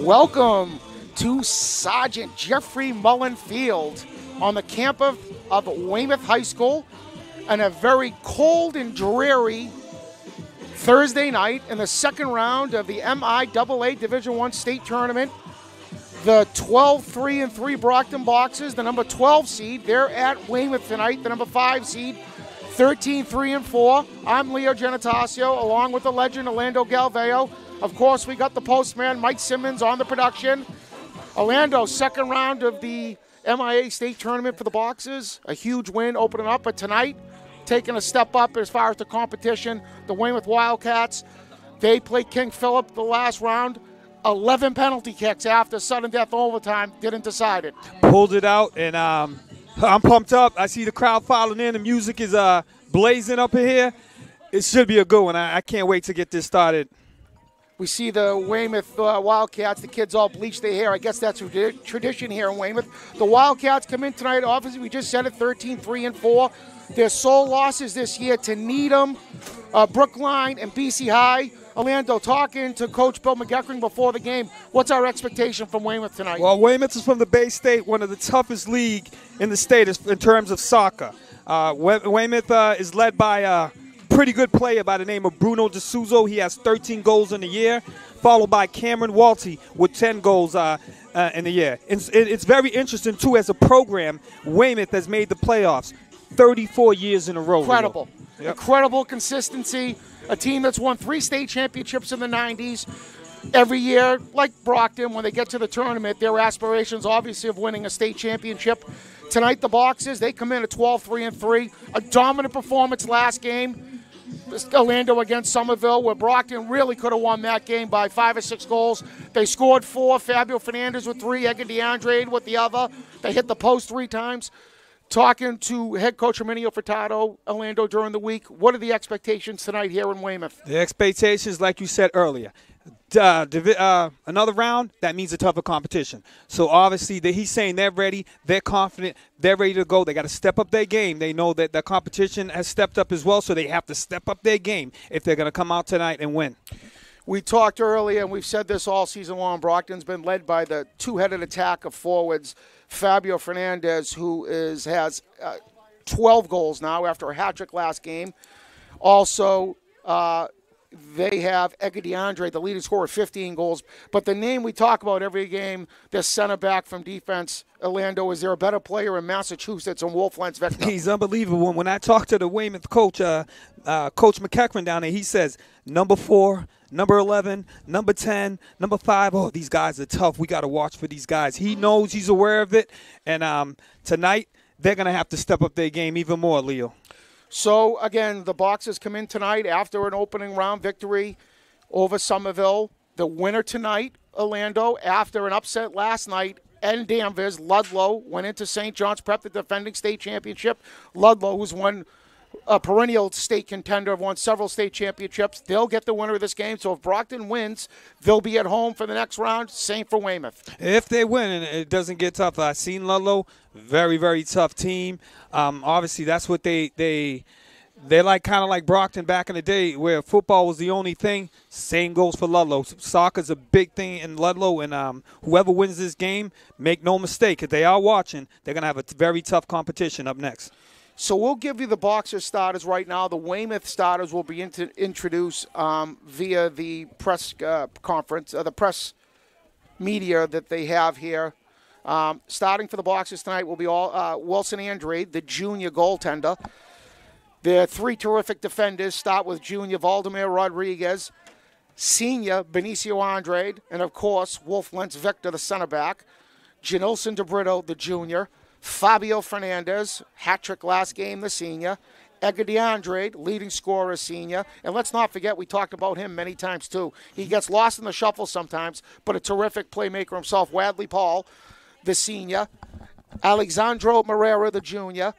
Welcome to Sergeant Jeffrey Mullen Field on the campus of Weymouth High School and a very cold and dreary Thursday night in the second round of the MIAA Division One state tournament. The 12 3 and 3 Brockton Boxers, the number 12 seed, they're at Weymouth tonight, the number 5 seed, 13 3 and 4. I'm Leo Genitacio, along with the legend Orlando Galveo. Of course, we got the postman, Mike Simmons, on the production. Orlando, second round of the MIAA state tournament for the Boxers. A huge win opening up, but tonight, taking a step up as far as the competition. The Weymouth Wildcats, they played King Philip the last round. 11 penalty kicks after sudden death overtime, didn't decide it. Pulled it out, and um, I'm pumped up. I see the crowd filing in. The music is uh, blazing up in here. It should be a good one. I, I can't wait to get this started. We see the Weymouth uh, Wildcats, the kids all bleach their hair. I guess that's a tradition here in Weymouth. The Wildcats come in tonight, obviously, we just said it 13 3 and 4. Their sole losses this year to Needham, uh, Brookline, and BC High. Orlando, talking to Coach Bill McGeckring before the game, what's our expectation from Weymouth tonight? Well, Weymouth is from the Bay State, one of the toughest league in the state in terms of soccer. Uh, Weymouth uh, is led by uh, pretty good player by the name of Bruno D'Souza. He has 13 goals in the year, followed by Cameron Walty with 10 goals uh, uh, in the year. It's, it's, very interesting, too, as a program, Weymouth has made the playoffs 34 years in a row. Incredible. Yep. Incredible consistency. A team that's won three state championships in the 90s. Every year, like Brockton, when they get to the tournament, their aspirations obviously of winning a state championship. Tonight, the Boxers, they come in at 12 3 and 3. A dominant performance last game Orlando against Somerville, where Brockton really could have won that game by five or six goals. They scored four. Fabio Fernandez with three. Edgar DeAndre with the other. They hit the post three times. Talking to head coach Arminio Furtado, Orlando during the week, what are the expectations tonight here in Weymouth? The expectations, like you said earlier, uh, uh, another round, that means a tougher competition. So obviously, the, he's saying they're ready, they're confident, they're ready to go. They got to step up their game. They know that the competition has stepped up as well, so they have to step up their game if they're going to come out tonight and win. We talked earlier, and we've said this all season long. Brockton's been led by the two-headed attack of forwards, Fabio Fernandez, who is has uh, 12 goals now after a hat trick last game. Also, uh, they have Edgar DeAndre, the leading scorer, 15 goals. But the name we talk about every game, the center back from defense, Orlando, is there a better player in Massachusetts than Wolf Lentz He's unbelievable. When I talk to the Weymouth coach, uh, uh, Coach McEachran down there, he says, number four, number 11, number 10, number 5. Oh, these guys are tough. We got to watch for these guys. He knows, he's aware of it. And um, tonight, they're going to have to step up their game even more, Leo. So, again, the Boxers come in tonight after an opening round victory over Somerville. The winner tonight, Orlando, after an upset last night and Danvers, Ludlow went into St. John's Prep, the defending state championship. Ludlow, who's won a perennial state contender, have won several state championships. They'll get the winner of this game. So if Brockton wins, they'll be at home for the next round. Same for Weymouth. If they win and it doesn't get tough, I've seen Ludlow, very, very tough team. Um, obviously, that's what they they they're like kind of like Brockton back in the day, where football was the only thing. Same goes for Ludlow. Soccer's a big thing in Ludlow, and um, whoever wins this game, make no mistake, if they are watching, they're gonna have a very tough competition up next. So we'll give you the Boxer starters right now. The Weymouth starters will be introduced um, via the press uh, conference, uh, the press media that they have here. Um, starting for the Boxers tonight will be all uh, Wilson Andrade, the junior goaltender. Their three terrific defenders start with junior Valdemar Rodriguez, senior Benicio Andrade, and of course Wolf Lentz Victor, the center back. Janilson DeBrito, the junior. Fabio Fernandez, hat trick last game, the senior. Edgar DeAndre, leading scorer, senior. And let's not forget, we talked about him many times too. He gets lost in the shuffle sometimes, but a terrific playmaker himself. Wadley Paul, the senior. Alexandro Moreira, the junior.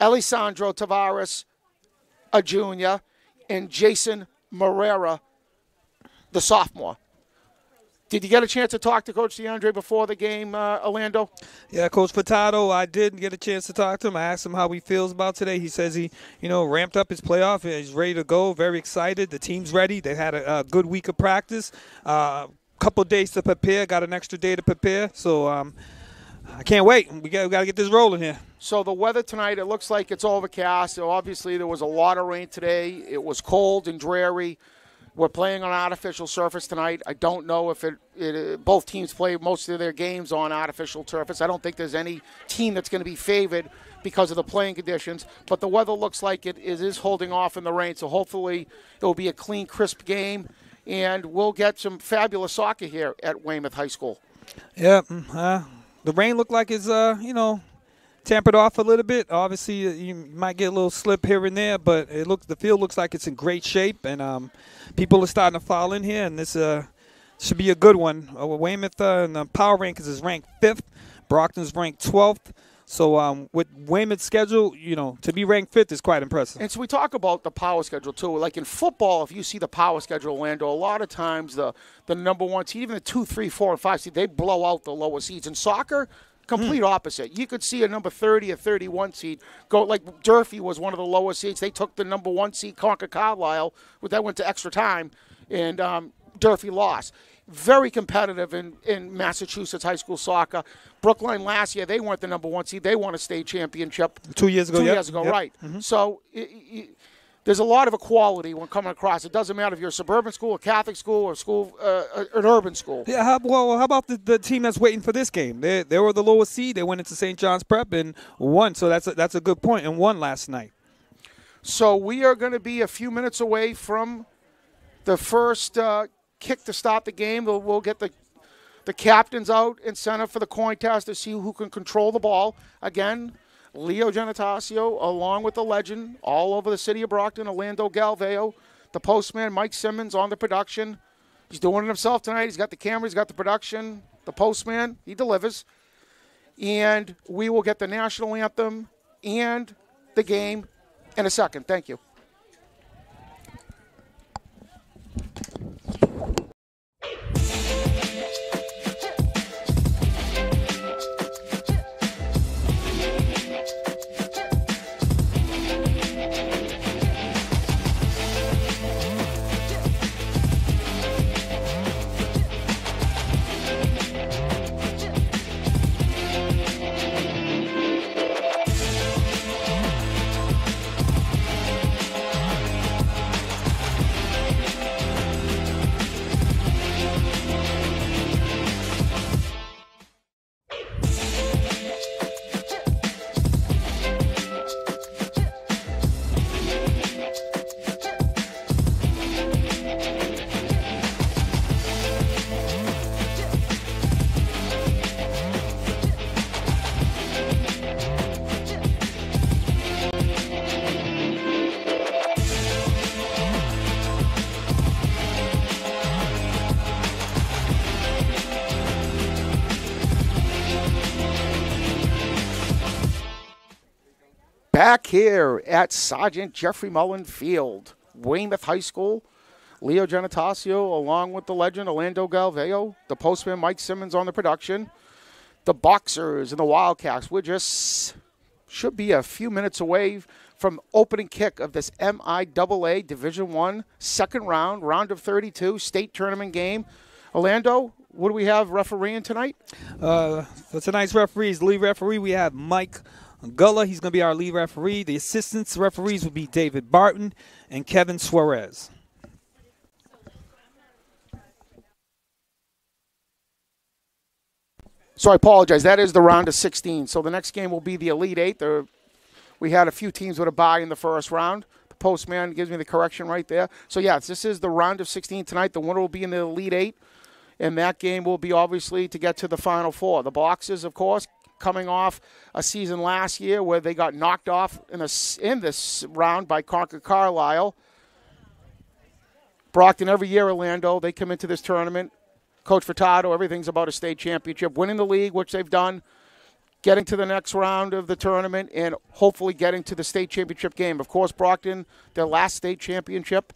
Alessandro Tavares, a junior. And Jason Moreira, the sophomore. Did you get a chance to talk to Coach DeAndre before the game, uh, Orlando? Yeah, Coach Furtado, I did get a chance to talk to him. I asked him how he feels about today. He says he, you know, ramped up his playoff. He's ready to go. Very excited. The team's ready. They had a, a good week of practice. Uh, couple days to prepare. Got an extra day to prepare, so um, I can't wait. We got, we got to get this rolling here. So the weather tonight, it looks like it's overcast. So obviously, there was a lot of rain today. It was cold and dreary. We're playing on artificial surface tonight. I don't know if it, it both teams play most of their games on artificial surface. I don't think there's any team that's going to be favored because of the playing conditions. But the weather looks like it is holding off in the rain. So hopefully, it will be a clean, crisp game, and we'll get some fabulous soccer here at Weymouth High School. Yeah, mm, uh, the rain looked like it's uh, you know tampered off a little bit. Obviously, uh, you might get a little slip here and there, but it looks the field looks like it's in great shape, and um, people are starting to fall in here, and this uh, should be a good one. Uh, Weymouth uh, the power rankings is ranked fifth. Brockton's ranked twelfth. So um, with Weymouth's schedule, you know, to be ranked fifth is quite impressive. And so we talk about the power schedule too. Like in football, if you see the power schedule, Lando, a lot of times the the number one seed, even the two, three, four, and five seed, they blow out the lower seeds. In soccer, complete mm. opposite. You could see a number 30 or 31 seed go like Durfee was one of the lower seeds. They took the number one seed, Concord Carlisle, but that went to extra time, and um, Durfee lost very competitive in, in Massachusetts high school soccer. Brookline last year, they weren't the number one seed. They won a state championship. Two years ago, Two yep. years ago, yep. right. Mm-hmm. So it, it, there's a lot of equality when coming across. It doesn't matter if you're a suburban school, a Catholic school, or school, uh, an urban school. Yeah, how, well, how about the, the team that's waiting for this game? They, they were the lowest seed. They went into St. John's Prep and won. So that's a, that's a good point, and won last night. So we are going to be a few minutes away from the first uh, kick to stop the game. We'll, we'll get the the captains out in center for the coin toss to see who can control the ball. Again, Leo Genatasio, along with the legend, all over the city of Brockton, Orlando Galveo, the postman, Mike Simmons, on the production. He's doing it himself tonight. He's got the camera, he's got the production. The postman, he delivers. And we will get the national anthem and the game in a second. Thank you. Here at Sergeant Jeffrey Mullen Field, Weymouth High School. Leo Genatasio, along with the legend Orlando Galveo, the postman Mike Simmons on the production, the Boxers and the Wildcats. We're just should be a few minutes away from opening kick of this MIAA Division One second round, round of 32 state tournament game. Orlando, what do we have refereeing tonight? Uh, for tonight's referees, lead referee, we have Mike Gullah, he's going to be our lead referee. The assistants referees will be David Barton and Kevin Suarez. So I apologize. That is the round of 16. So the next game will be the Elite Eight. We had a few teams with a bye in the first round. The postman gives me the correction right there. So yes, this is the round of 16 tonight. The winner will be in the Elite Eight, and that game will be obviously to get to the Final Four. The Boxers, of course, coming off a season last year where they got knocked off in this in this round by Concord Carlisle. Brockton every year, Orlando, they come into this tournament. Coach Furtado, everything's about a state championship, winning the league, which they've done, getting to the next round of the tournament, and hopefully getting to the state championship game. Of course, Brockton, their last state championship,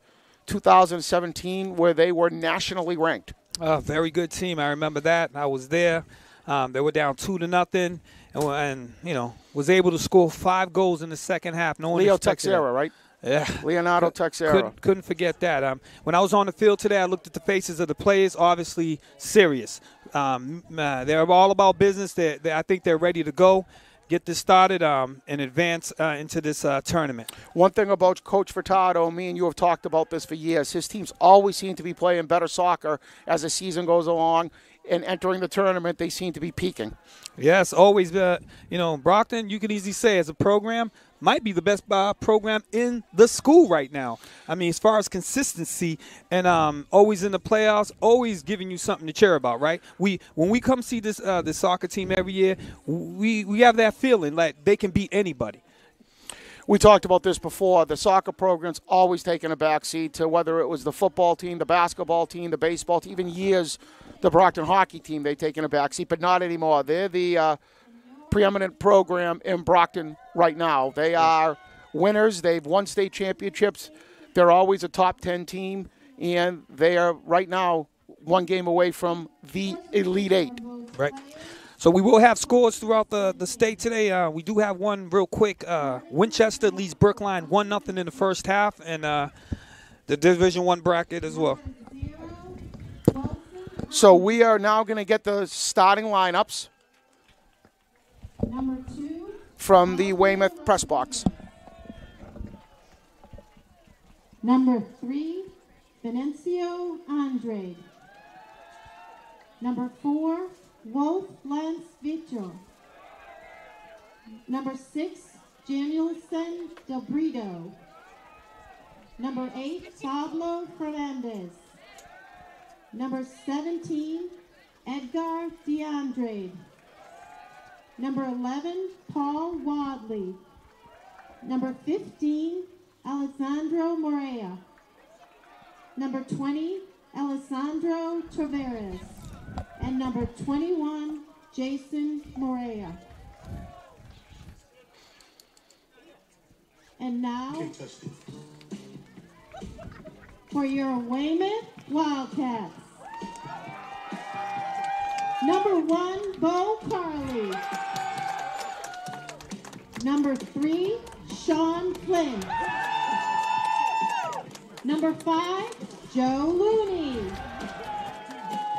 2017, where they were nationally ranked. A very good team. I remember that. I was there. Um, they were down two to nothing, and, and, you know was able to score five goals in the second half. No one Leo Texera, right? Yeah. Leonardo Texeira. Couldn't, couldn't forget that. Um, when I was on the field today, I looked at the faces of the players, obviously serious. Um, uh, they're all about business. They, they, I think they're ready to go, get this started, um, and advance uh, into this uh, tournament. One thing about Coach Furtado, me and you have talked about this for years. His teams always seem to be playing better soccer as the season goes along and entering the tournament, they seem to be peaking. Yes, always. Uh, you know, Brockton, you can easily say as a program, might be the best uh, program in the school right now. I mean, as far as consistency and um, always in the playoffs, always giving you something to cheer about, right? We when we come see this uh, the soccer team every year, we we have that feeling like they can beat anybody. We talked about this before. The soccer program's always taken a backseat to whether it was the football team, the basketball team, the baseball team, even years the Brockton hockey team, they've taken a backseat, but not anymore. They're the uh, preeminent program in Brockton right now. They are winners. They've won state championships. They're always a top 10 team, and they are right now one game away from the Elite Eight. Right. So we will have scores throughout the, the state today. Uh, we do have one real quick. Uh, Winchester leads Brookline one nothing in the first half, and uh, the Division One bracket as well. So we are now going to get the starting lineups from the Weymouth press box. Number three, Venancio Andrade. Number four, Wolf Lance Vicho. Number six, Jamilson Del Brito. Number eight, Pablo Fernandez. Number 17, Edgar DeAndre. Number 11, Paul Wadley. Number 15, Alessandro Morea. Number 20, Alessandro Traveras. And number 21, Jason Morea. And now, for your Weymouth Wildcats. Number one, Bo Carley. Number three, Sean Flynn. Number five, Joe Looney.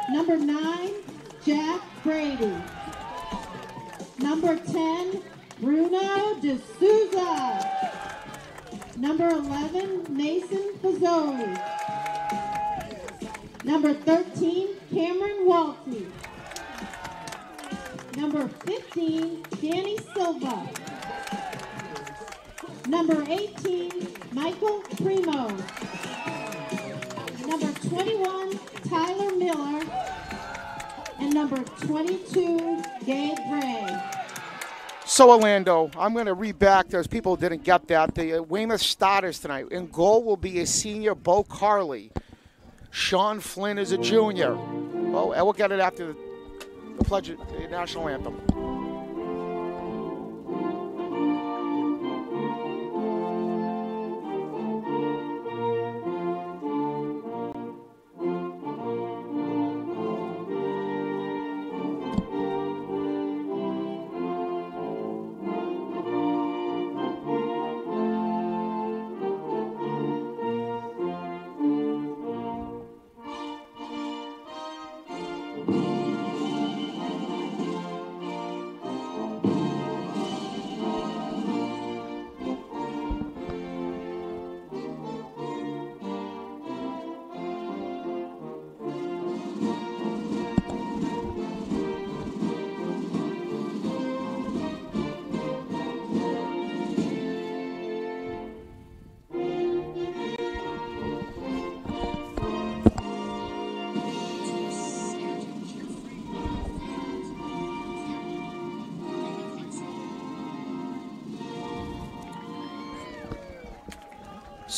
Number nine, Jack Brady. Number 10, Bruno D'Souza. Number 11, Mason Fazoli. Number 13, Cameron Walty. Number 15, Danny Silva. Number 18, Michael Primo. Number 21, Tyler Miller. And number 22, Gabe Gray. So, Orlando, I'm going to read back. There's people who didn't get that. The uh, Weymouth starters tonight. In goal will be a senior, Bo Carley. Sean Flynn is a junior. Oh, and we'll get it after the, the pledge, the national anthem.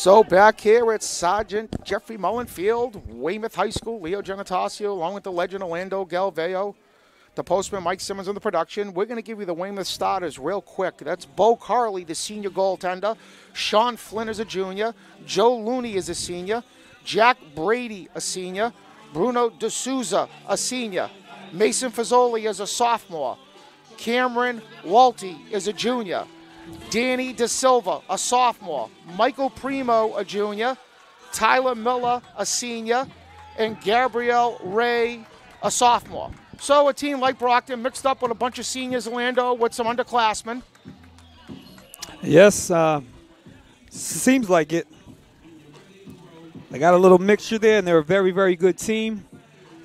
So back here at Sergeant Jeffrey Mullen Field, Weymouth High School, Leo Genitaccio, along with the legend Orlando Galveo, the postman Mike Simmons on the production. We're going to give you the Weymouth starters real quick. That's Bo Carley, the senior goaltender. Sean Flynn is a junior. Joe Looney is a senior. Jack Brady, a senior. Bruno D'Souza, a senior. Mason Fazoli is a sophomore. Cameron Walty is a junior. Danny De Silva, a sophomore, Michael Primo, a junior, Tyler Miller, a senior, and Gabriel Ray, a sophomore. So a team like Brockton mixed up with a bunch of seniors, Orlando, with some underclassmen. Yes, uh, seems like it. They got a little mixture there, and they're a very, very good team.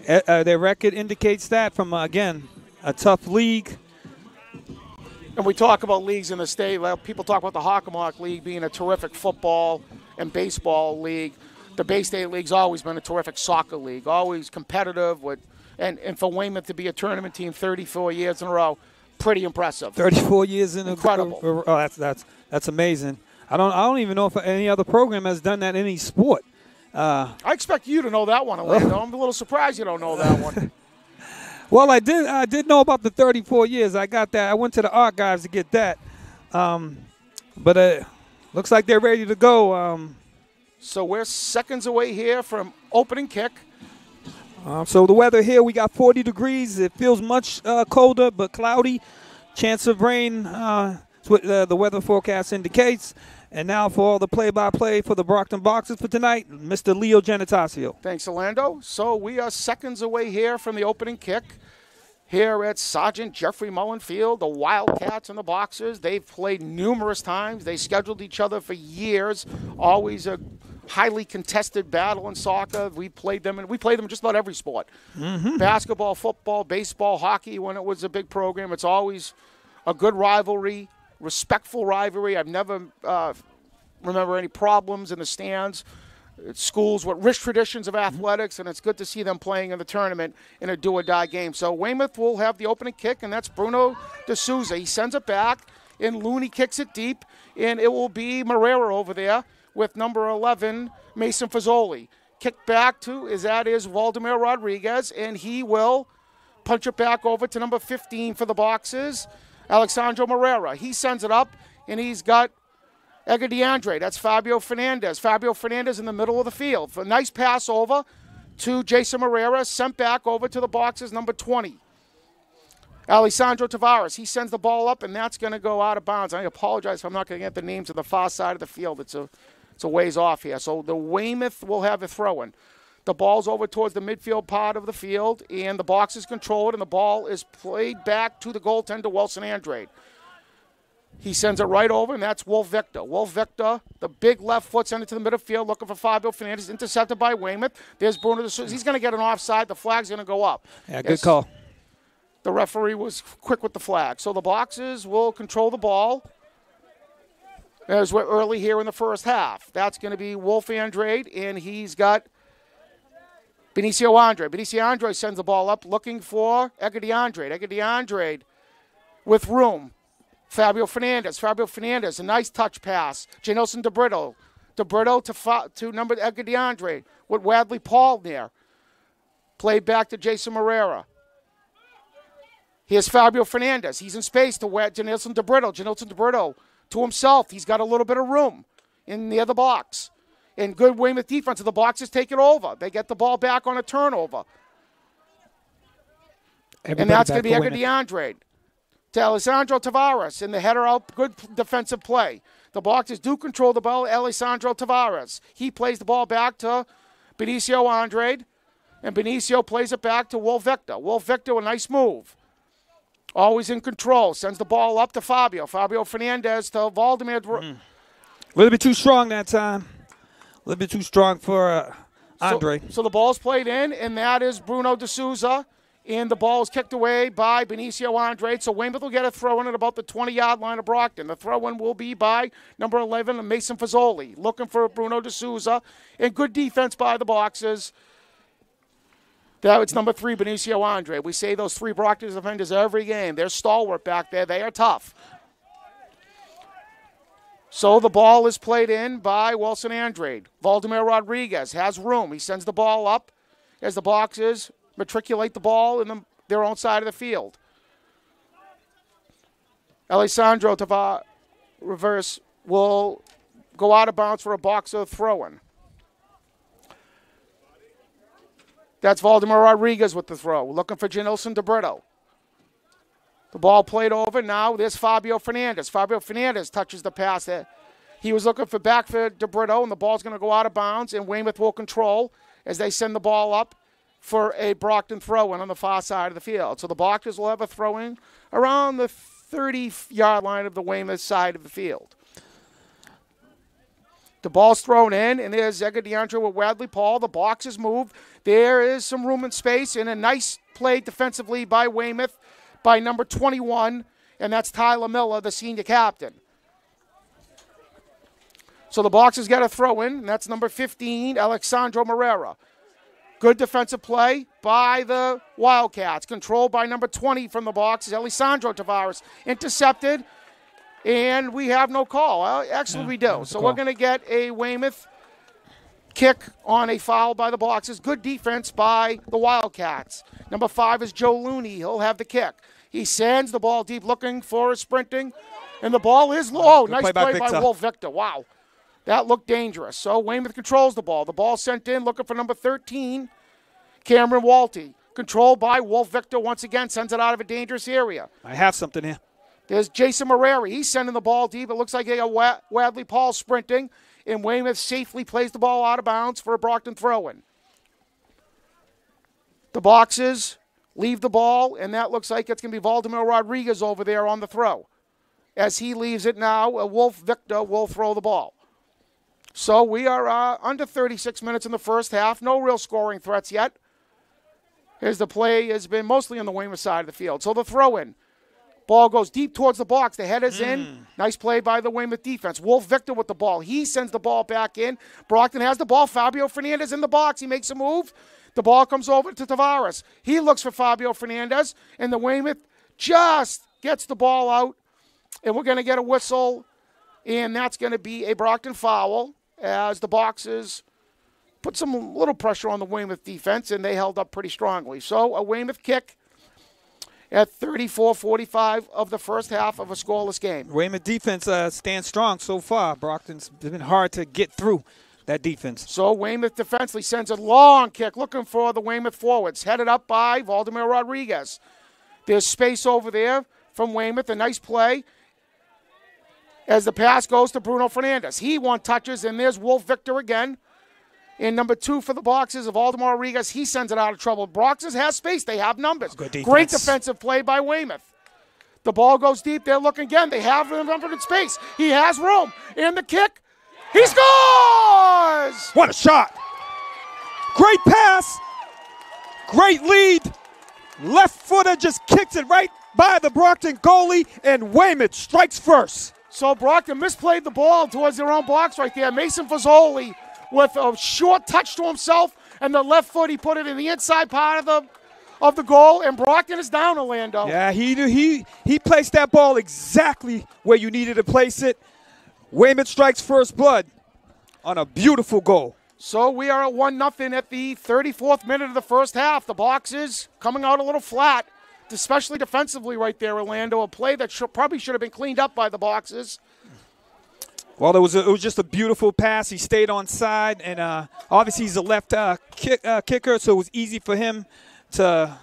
Uh, their record indicates that from, uh, again, a tough league. And we talk about leagues in the state. Well, people talk about the Hockomock League being a terrific football and baseball league. The Bay State League's always been a terrific soccer league, always competitive. With and, and for Weymouth to be a tournament team 34 years in a row, pretty impressive. 34 years in Incredible. a Oh, that's that's that's amazing. I don't I don't even know if any other program has done that in any sport. Uh, I expect you to know that one, Orlando. Oh. I'm a little surprised you don't know that one. Well, I did. I did know about the 34 years. I got that. I went to the archives to get that. Um, but uh, looks like they're ready to go. Um, So we're seconds away here from opening kick. um, so the weather here, we got 40 degrees. It feels much uh, colder, but cloudy. Chance of rain. Uh, uh, the weather forecast indicates. And now for all the play-by-play for the Brockton Boxers for tonight, Mr. Leo Genitacio. Thanks, Orlando. So we are seconds away here from the opening kick. Here at Sergeant Jeffrey Mullen Field, the Wildcats and the Boxers, they've played numerous times. They scheduled each other for years. Always a highly contested battle in soccer. We played them, and we played them just about every sport: mm-hmm. basketball, football, baseball, hockey. When it was a big program, it's always a good rivalry, respectful rivalry. I've never uh, remember any problems in the stands. Schools with rich traditions of athletics, and it's good to see them playing in the tournament in a do or die game. So Weymouth will have the opening kick, and that's Bruno D'Souza. He sends it back, and Looney kicks it deep, and it will be Marrera over there with number 11, Mason Fazoli. Kick back to, is that is Valdemar Rodriguez, and he will punch it back over to number 15 for the Boxers, Alexandro Marrera. He sends it up, and he's got Edgar DeAndre. That's Fabio Fernandez. Fabio Fernandez in the middle of the field. A nice pass over to Jason Marrera, sent back over to the Boxers, number 20. Alessandro Tavares, he sends the ball up, and that's going to go out of bounds. I apologize if I'm not going to get the names of the far side of the field. It's a, it's a ways off here. So the Weymouth will have a throw in. The ball's over towards the midfield part of the field, and the Boxers controlled, and the ball is played back to the goaltender, Wilson Andrade. He sends it right over, and that's Wolf Victor. Wolf Victor, the big left foot, sent it to the middle field, looking for Fabio Fernandez, intercepted by Weymouth. There's Bruno. He's going to get an offside. The flag's going to go up. Yeah, good call. The referee was quick with the flag. So the Boxers will control the ball. As we're early here in the first half. That's going to be Wolf Andrade, and he's got Benicio Andre. Benicio Andre sends the ball up looking for Edgar DeAndre. Edgar DeAndre with room. Fabio Fernandez. Fabio Fernandez, a nice touch pass. Janelson DeBrito. DeBrito to, fa- to number Edgar DeAndre with Wadley Paul there. Played back to Jason Marrera. Here's Fabio Fernandez. He's in space to where Janilson DeBrito. Janilson DeBrito to himself. He's got a little bit of room in the other box. And good Weymouth defense. The box is taken over. They get the ball back on a turnover. and that's going to be Edgar DeAndre. To Alessandro Tavares in the header out. Good defensive play. The Boxers do control the ball. Alessandro Tavares. He plays the ball back to Benicio Andrade. And Benicio plays it back to Wolf Victor. Wolf Victor, a nice move. Always in control. Sends the ball up to Fabio. Fabio Fernandez to Valdemir. Mm. A little bit too strong that time. A little bit too strong for uh, Andre. So, so the ball's played in, and that is Bruno D'Souza. And the ball is kicked away by Benicio Andre. So Weymouth will get a throw in at about the 20 yard line of Brockton. The throw in will be by number 11, Mason Fazoli, looking for Bruno D'Souza. And good defense by the Boxers. That it's number three, Benicio Andre. We say those three Brockton defenders every game. They're stalwart back there. They are tough. So the ball is played in by Wilson Andrade. Valdemar Rodriguez has room. He sends the ball up as the Boxers matriculate the ball in the, their own side of the field. Alessandro Tava reverse will go out of bounds for a boxer throw in. That's Valdemar Rodriguez with the throw. Looking for Janilson DeBrito. The ball played over. Now there's Fabio Fernandez. Fabio Fernandez touches the pass there. He was looking for back for DeBrito, and the ball's going to go out of bounds, and Weymouth will control as they send the ball up for a Brockton throw in on the far side of the field. So the Boxers will have a throw in around the 30 yard line of the Weymouth side of the field. The ball's thrown in, and there's Edgar DeAndre with Wadley Paul. The Boxers moved. There is some room and space, and a nice play defensively by Weymouth by number 21, and that's Tyler Miller, the senior captain. So the box has got a throw in, and that's number 15, Alexandro Morera. Good defensive play by the Wildcats, controlled by number 20 from the box, is Alessandro Tavares. Intercepted, and we have no call. Actually, Yeah, we do. So call. we're going to get a Weymouth kick on a foul by the Boxers. Good defense by the Wildcats. Number five is Joe Looney. He'll have the kick. He sends the ball deep, looking for a sprinting, and the ball is low. Oh, nice play play, by by, Wolf Victor. Wow. That looked dangerous. So Weymouth controls the ball. The ball sent in, looking for number 13, Cameron Walty. Controlled by Wolf Victor once again, sends it out of a dangerous area. I have something here. There's Jason Moreri. He's sending the ball deep. It looks like they got Wadley Paul sprinting, and Weymouth safely plays the ball out of bounds for a Brockton throw in. The Boxers leave the ball, and that looks like it's going to be Valdemar Rodriguez over there on the throw. As he leaves it now, Wolf Victor will throw the ball. So we are uh, under 36 minutes in the first half. No real scoring threats yet. As the play has been mostly on the Weymouth side of the field. So the throw in. Ball goes deep towards the box. The head is in. Hmm. Nice play by the Weymouth defense. Wolf Victor with the ball. He sends the ball back in. Brockton has the ball. Fabio Fernandez in the box. He makes a move. The ball comes over to Tavares. He looks for Fabio Fernandez, and the Weymouth just gets the ball out. And we're going to get a whistle, and that's going to be a Brockton foul as the Boxers put some little pressure on the Weymouth defense, and they held up pretty strongly. So a Weymouth kick at 34-45 of the first half of a scoreless game. Weymouth defense uh, stands strong so far. Brockton's been hard to get through that defense. So Weymouth defensively sends a long kick looking for the Weymouth forwards, headed up by Valdemar Rodriguez. There's space over there from Weymouth, a nice play. As the pass goes to Bruno Fernandez. He one touches, and there's Wolf Victor again. And number two for the Boxers of Valdemar Rodriguez, he sends it out of trouble. Boxers has space. They have numbers. Good Great defensive play by Weymouth. The ball goes deep. They're looking again. They have him in space. He has room. And the kick. He scores! What a shot! Great pass. Great lead. Left footer just kicks it right by the Brockton goalie, and Weymouth strikes first. So Brockton misplayed the ball towards their own box right there. Mason Fazoli with a short touch to himself, and the left foot he put it in the inside part of the of the goal, and Brockton is down. Orlando. Yeah, he he he placed that ball exactly where you needed to place it. Weymouth strikes first blood on a beautiful goal. So we are at one nothing at the 34th minute of the first half. The Boxers coming out a little flat, especially defensively right there. Orlando, a play that should, probably should have been cleaned up by the Boxers. Well, it was a, it was just a beautiful pass. He stayed on side, and uh, obviously he's a left uh, kick, uh, kicker, so it was easy for him to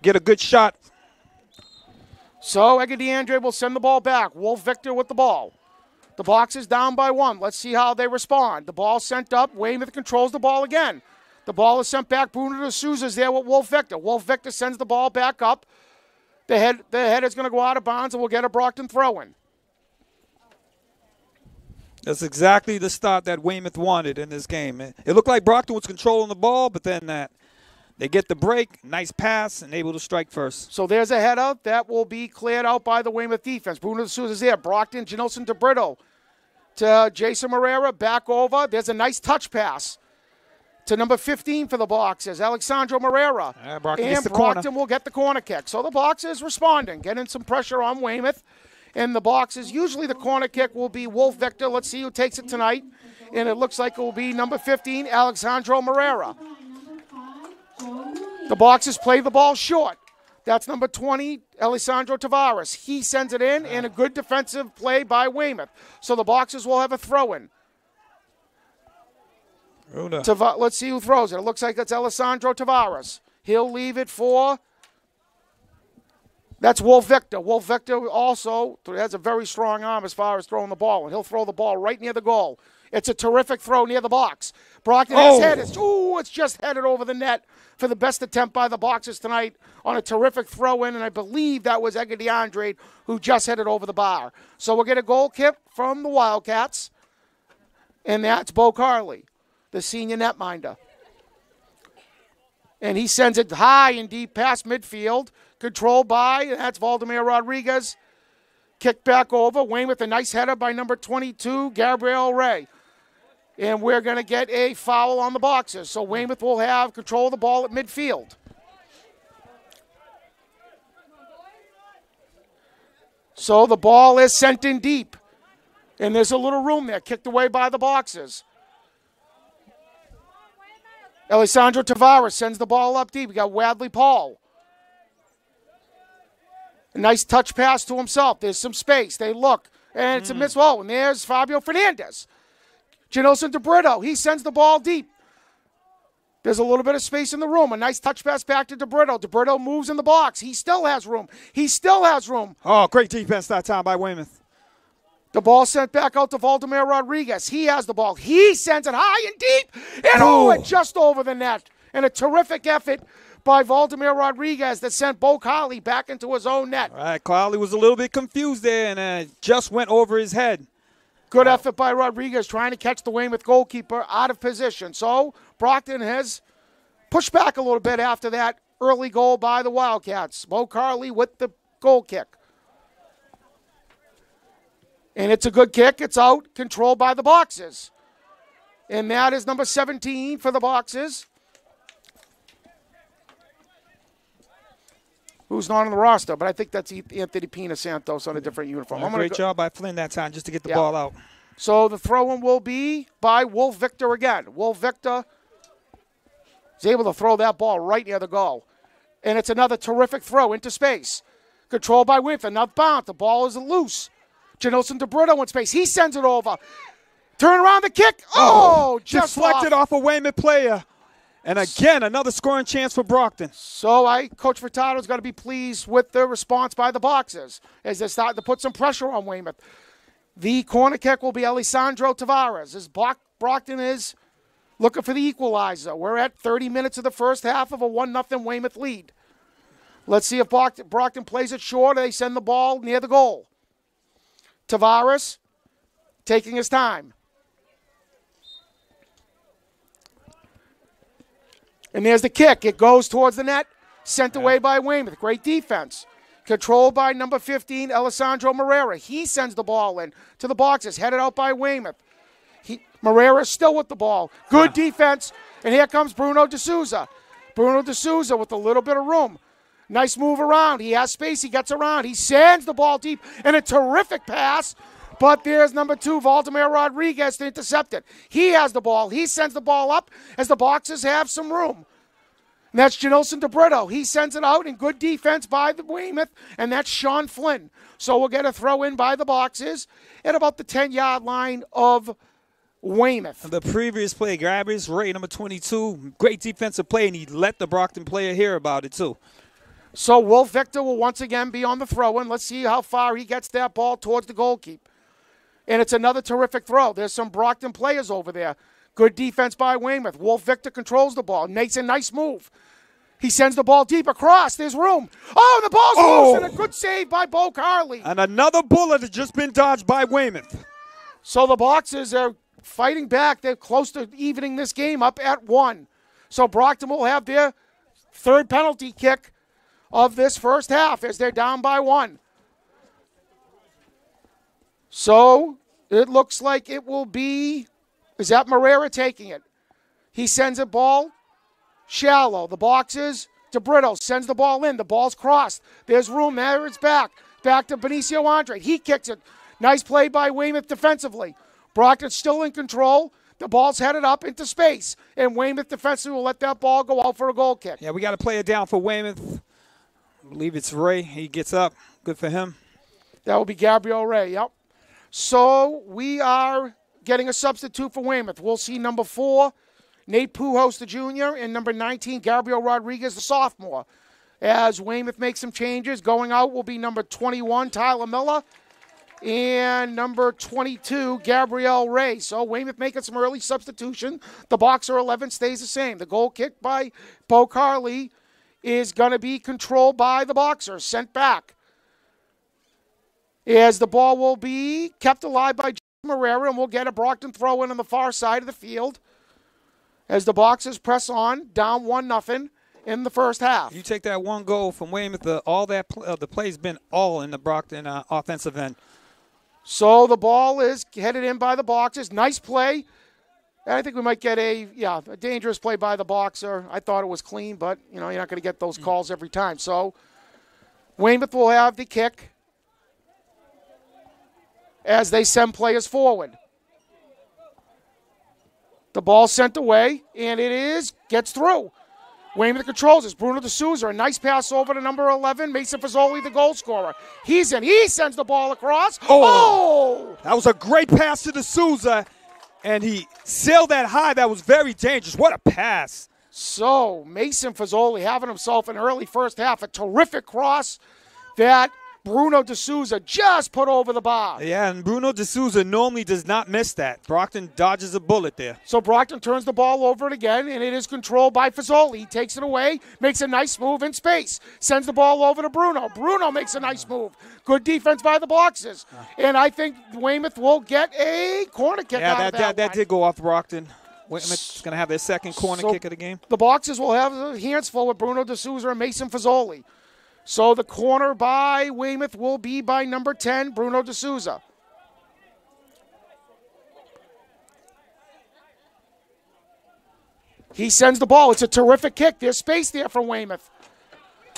get a good shot. So Edgar DeAndre will send the ball back. Wolf Victor with the ball. The box is down by one. Let's see how they respond. The ball sent up. Weymouth controls the ball again. The ball is sent back. Bruno de Souza's there with Wolf Victor. Wolf Victor sends the ball back up. The head, the head is going to go out of bounds, and we'll get a Brockton throw in. That's exactly the start that Weymouth wanted in this game. It looked like Brockton was controlling the ball, but then that they get the break, nice pass, and able to strike first. So there's a header that will be cleared out by the Weymouth defense. Bruno Souza's there. Brockton, Janelson DeBrito to Jason Morera. Back over. There's a nice touch pass to number 15 for the Boxers, Alexandro Morera. Yeah, Brockton and the corner. Brockton will get the corner kick. So the Boxers responding, getting some pressure on Weymouth. And the Boxers. usually the corner kick will be Wolf Victor. Let's see who takes it tonight. And it looks like it will be number 15, Alexandro Morera. Number five, Joe Looney. The Boxers play the ball short. That's number 20, Alessandro Tavares. He sends it in, and a good defensive play by Weymouth. So the Boxers will have a throw in. Let's see who throws it. It looks like it's Alessandro Tavares. He'll leave it for That's Wolf Victor. Wolf Victor also has a very strong arm as far as throwing the ball, and he'll throw the ball right near the goal. It's a terrific throw near the box. Brockton has Oh. head. It's, ooh, it's just headed over the net for the best attempt by the Boxers tonight on a terrific throw in, and I believe that was Edgar DeAndre who just headed over the bar. So we'll get a goal kick from the Wildcats, and that's Bo Carley, the senior netminder and he sends it high and deep past midfield, controlled by, that's Valdemir Rodriguez. Kick back over. Weymouth with a nice header by number 22, Gabriel Ray. And we're going to get a foul on the Boxers. So Weymouth will have control of the ball at midfield. So the ball is sent in deep. And there's a little room there, kicked away by the Boxers. Alessandro Tavares sends the ball up deep. We got Wadley Paul. A nice touch pass to himself. There's some space. They look. And it's a hmm. miss. Oh, and there's Fabio Fernandez. Janelson DeBrito. He sends the ball deep. There's a little bit of space in the room. A nice touch pass back to DeBrito. DeBrito moves in the box. He still has room. He still has room. Oh, great defense that time by Weymouth. The ball sent back out to Valdemir Rodriguez. He has the ball. He sends it high and deep. And oh, Oh. it just over the net. And a terrific effort by Valdemir Rodriguez that sent Bo Carley back into his own net. All right, Carley was a little bit confused there and uh, just went over his head. Good effort by Rodriguez trying to catch the Weymouth goalkeeper out of position. So Brockton has pushed back a little bit after that early goal by the Wildcats. Bo Carley with the goal kick. And it's a good kick. It's out, controlled by the Boxers. And that is number 17 for the Boxers. Who's not on the roster, but I think that's Anthony Pina Santos on a different uniform. I'm gonna Great go- job by Flynn that time just to get the Yeah. ball out. so the throw-in will be by Wolf Victor again. Wolf Victor is able to throw that ball right near the goal. And it's another terrific throw into space. Controlled by Winford. Now bounce. The ball is loose. Janelson DeBrito in space. He sends it over. Turn around the kick. Oh, oh just deflected off. off a Weymouth player. And again, another scoring chance for Brockton. So I, Coach Furtado's got to be pleased with the response by the boxers as they're starting to put some pressure on Weymouth. The corner kick will be Alessandro Tavares as Brock, Brockton is looking for the equalizer. We're at 30 minutes of the first half of a 1 0 Weymouth lead. Let's see if Brockton, Brockton plays it short they send the ball near the goal. Tavares taking his time. And there's the kick. It goes towards the net, sent away by Weymouth. Great defense. Controlled by number 15, Alessandro Morera. He sends the ball in to the boxes, headed out by Weymouth. He, Morera still with the ball. Good defense. And here comes Bruno D'Souza. Bruno D'Souza with a little bit of room. Nice move around. He has space. He gets around. He sends the ball deep and a terrific pass. But there's number two, Valdemir Rodriguez, to intercept it. He has the ball. He sends the ball up as the boxers have some room. And that's Janelson DeBrito. He sends it out in good defense by the Weymouth, and that's Sean Flynn. So we'll get a throw in by the Boxers at about the 10 yard line of Weymouth. The previous play, Gabriel, Ray number 22, great defensive play, and he let the Brockton player hear about it too. So Wolf Victor will once again be on the throw in. Let's see how far he gets that ball towards the goalkeeper. And it's another terrific throw. There's some Brockton players over there. Good defense by Weymouth. Wolf Victor controls the ball. Makes a nice move. He sends the ball deep across. There's room. Oh, the ball's Oh. loose and a good save by Bo Carley. And another bullet has just been dodged by Weymouth. So the Boxers are fighting back. They're close to evening this game up at one. So Brockton will have their third penalty kick of this first half as they're down by one. So it looks like it will be. Is that Morera taking it? He sends a ball shallow. The Boxers to Brito sends the ball in. The ball's crossed. There's room. There it's back. Back to Benicio Andre. He kicks it. Nice play by Weymouth defensively. Brockton's still in control. The ball's headed up into space, and Weymouth defensively will let that ball go out for a goal kick. Yeah, we got to play it down for Weymouth. I believe it's Ray. He gets up. Good for him. That will be Gabriel Ray. Yep. So we are getting a substitute for Weymouth. We'll see number four, Nate Pujols, the junior, and number 19, Gabriel Rodriguez, the sophomore. as Weymouth makes some changes. Going out will be number 21, Tyler Miller, and number 22, Gabriel Ray. So Weymouth making some early substitution. The boxer 11 stays the same. The goal kick by Bo Carley is going to be controlled by the boxer, sent back. As the ball will be kept alive by Marrera, and we'll get a Brockton throw in on the far side of the field as the Boxers press on, down 1 nothing in the first half. You take that one goal from Weymouth, uh, all that uh, the play's been all in the Brockton uh, offensive end. So the ball is headed in by the Boxers. Nice play. And I think we might get a yeah a dangerous play by the boxer. I thought it was clean, but you know you're not going to get those calls every time. So Weymouth will have the kick as they send players forward. The ball sent away, and it is gets through. Weymouth controls this. Bruno D'Souza, a nice pass over to number 11, Mason Fazoli, the goal scorer. He's in. He sends the ball across. Oh! oh! That was a great pass to D'Souza, and he sailed that high. That was very dangerous. What a pass. So Mason Fazoli having himself an early first half, a terrific cross that Bruno D'Souza just put over the bar. Yeah, and Bruno D'Souza normally does not miss that. Brockton dodges a bullet there. So Brockton turns the ball over it again, and it is controlled by Fazoli. He takes it away, makes a nice move in space, sends the ball over to Bruno. Bruno makes a nice move. Good defense by the Boxers. And I think Weymouth will get a corner kick Yeah, out that, that, that, that did go off Brockton. Weymouth's going to have their second corner So- kick of the game. The Boxers will have their hands full with Bruno D'Souza and Mason Fazoli. So the corner by Weymouth will be by number 10, Bruno D'Souza. He sends the ball. It's a terrific kick. There's space there for Weymouth.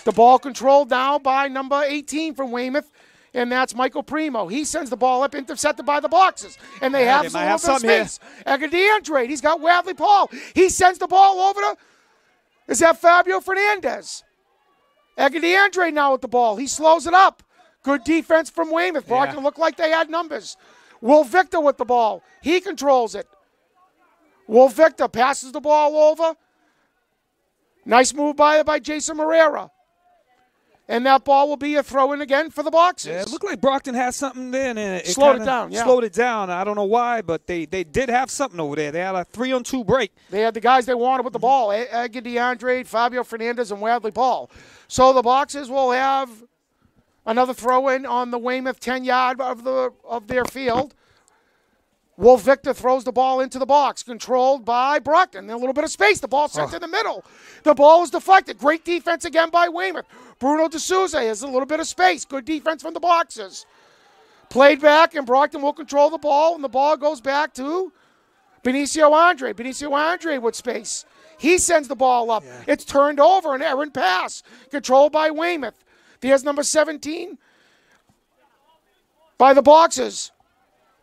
The ball controlled now by number 18 from Weymouth, and that's Michael Primo. He sends the ball up, intercepted by the Boxers, and they Yeah, have they some little space. Edgar DeAndre, he's got Wadley Paul. He sends the ball over to, is that Fabio Fernandez? Edgar DeAndre now with the ball. He slows it up. Good defense from Weymouth. Brockton Yeah. looked like they had numbers. Will Victor with the ball. He controls it. Will Victor passes the ball over. Nice move by by Jason Moreira. And that ball will be a throw in again for the Boxers. Yeah, it looked like Brockton had something there, and it, Slowed it down, yeah. Slowed it down. I don't know why, but they, they did have something over there. They had a three on two break. They had the guys they wanted with the ball E- Edgar DeAndre, Fabio Fernandez, and Wadley Paul. So the Boxers will have another throw in on the Weymouth 10 yard of, the, of their field. Wolf Victor throws the ball into the box, controlled by Brockton. A little bit of space. The ball sent to the middle. The ball is deflected. Great defense again by Weymouth. Bruno D'Souza has a little bit of space. Good defense from the Boxers. Played back, and Brockton will control the ball, and the ball goes back to Benicio Andre. Benicio Andre with space. He sends the ball up. It's turned over, an errant pass, controlled by Weymouth. There's number 17 by the Boxers.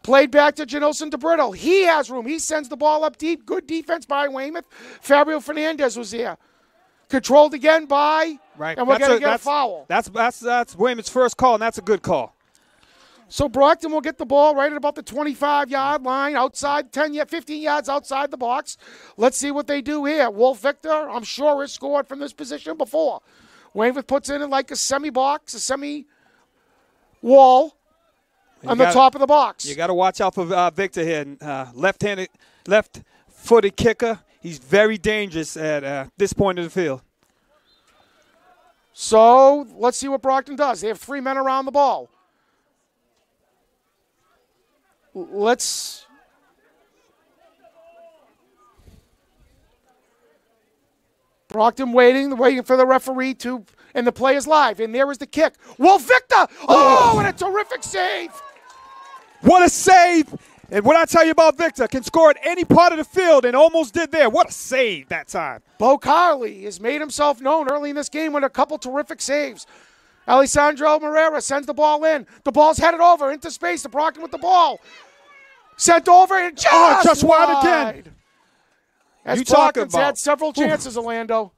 Played back to Janelson DeBrito. He has room. He sends the ball up deep. Good defense by Weymouth. Fabio Fernandez was there. Controlled again by, Right. and we're going to get a foul. That's that's that's Weymouth's first call, and that's a good call. So Brockton will get the ball right at about the 25 yard line, outside 10, ya- 15 yards outside the box. Let's see what they do here. Wolf Victor, I'm sure, has scored from this position before. Weymouth puts in like a semi box, a semi wall on the gotta- top of the box. You got to watch out for uh, Victor here. Uh, left-handed, left-footed kicker. He's very dangerous at uh, this point of the field. So let's see what Brockton does. They have three men around the ball. Let's. Brockton waiting, waiting for the referee to, and the play is live. And there is the kick. Wolf Victor! Oh, oh. and a terrific save! What a save! And what I tell you about Victor, can score at any part of the field and almost did there. What a save that time. Bo Carley has made himself known early in this game with a couple terrific saves. Alessandro Moreira sends the ball in. The ball's headed over into space to Brockton with the ball. Sent over and oh, just, Oh, just wide again. As You talking Brockton's had about- several chances, Orlando.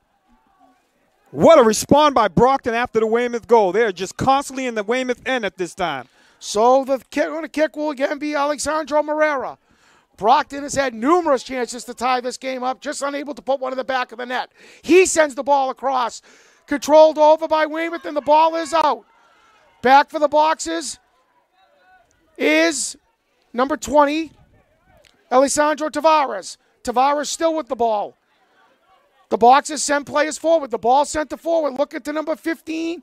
What a response by Brockton after the Weymouth goal. They're just constantly in the Weymouth end at this time. So the kick on the kick will again be Alexandro Moreira. Brockton has had numerous chances to tie this game up, just unable to put one in the back of the net. He sends the ball across controlled over by Weymouth, and the ball is out. Back for the Boxers is number 20, Alessandro Tavares. Tavares still with the ball. The Boxers send players forward. The ball sent to forward. Look at the number 15,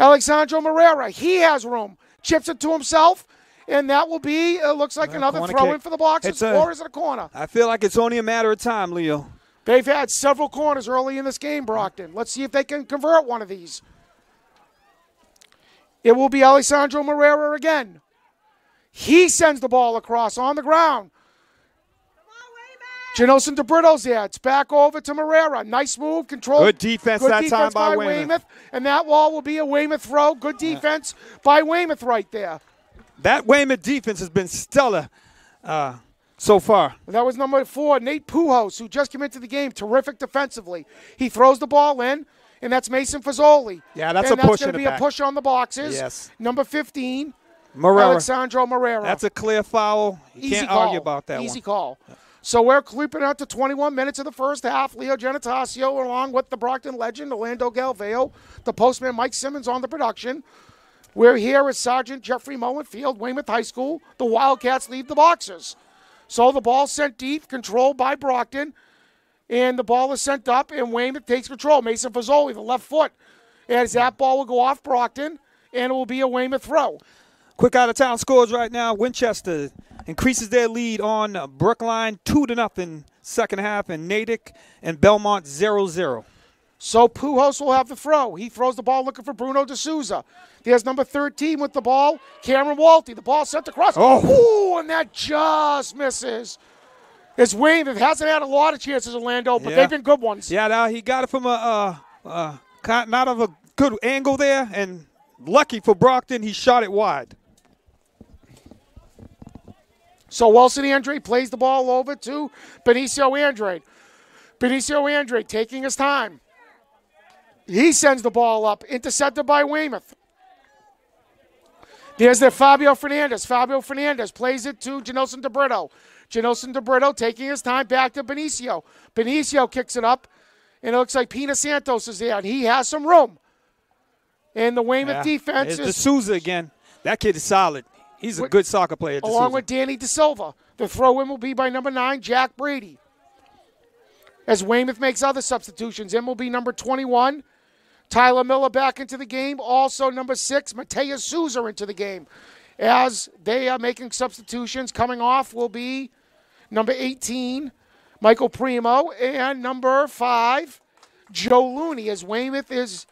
Alexandro Morera. He has room. Chips it to himself, and that will be, it looks like Uh, another throw in for the Boxers, It's a- or is it a corner? I feel like it's only a matter of time, Leo. They've had several corners early in this game, Brockton. Let's see if they can convert one of these. It will be Alessandro Morera again. He sends the ball across on the ground. Janelson DeBrito's there. It's back over to Morera. Nice move, control. Good defense that time by Weymouth. And that wall will be a Weymouth throw. Good defense by Weymouth right there. That Weymouth defense has been stellar uh, so far. That was number four, Nate Pujols, who just came into the game. Terrific defensively. He throws the ball in, and that's Mason Fazoli. Yeah, that's and a push that's in the be a push on the Boxers. Yes. Number 15, Morera, Alexandro Morera. that's a clear foul. You Easy can't call. argue about that Easy one. call. So we're creeping out to 21 minutes of the first half. Leo Genitacio, along with the Brockton legend, Orlando Galveo, the postman Mike Simmons on the production. We're here at Sergeant Jeffrey Mullen Field, Weymouth High School. The Wildcats leave the boxers. So the ball sent deep, controlled by Brockton, and the ball is sent up, and Weymouth takes control. Mason Fazoli, the left foot, as that ball will go off Brockton, and it will be a Weymouth throw. Quick out of town scores right now. Winchester increases their lead on Brookline 2 to nothing second half, and Natick and Belmont 0 0. So Pujols will have the throw. He throws the ball looking for Bruno D'Souza. There's number 13 with the ball, Cameron Walty. The ball sent across. Oh. Ooh, and that just misses. It's Weymouth that hasn't had a lot of chances, Orlando, but Yeah. they've been good ones. Yeah, now he got it from a uh, uh, out of a good angle there, and lucky for Brockton, he shot it wide. So Wilson Andre plays the ball over to Benicio Andre. Benicio Andre taking his time. He sends the ball up, intercepted by Weymouth. There's the Fabio Fernandez. Fabio Fernandez plays it to Janelson DeBrito. Janelson DeBrito taking his time back to Benicio. Benicio kicks it up, and it looks like Pina Santos is there, and he has some room. And the Weymouth Yeah. defense is D'Souza again. That kid is solid. He's a good soccer player. along with Danny De Silva. The throw in will be by number nine, Jack Brady. As Weymouth makes other substitutions, in will be number 21, Tyler Miller back into the game. Also, number six, Mateus Souza into the game. As they are making substitutions, coming off will be number 18, Michael Primo, and number five, Joe Looney. As Weymouth is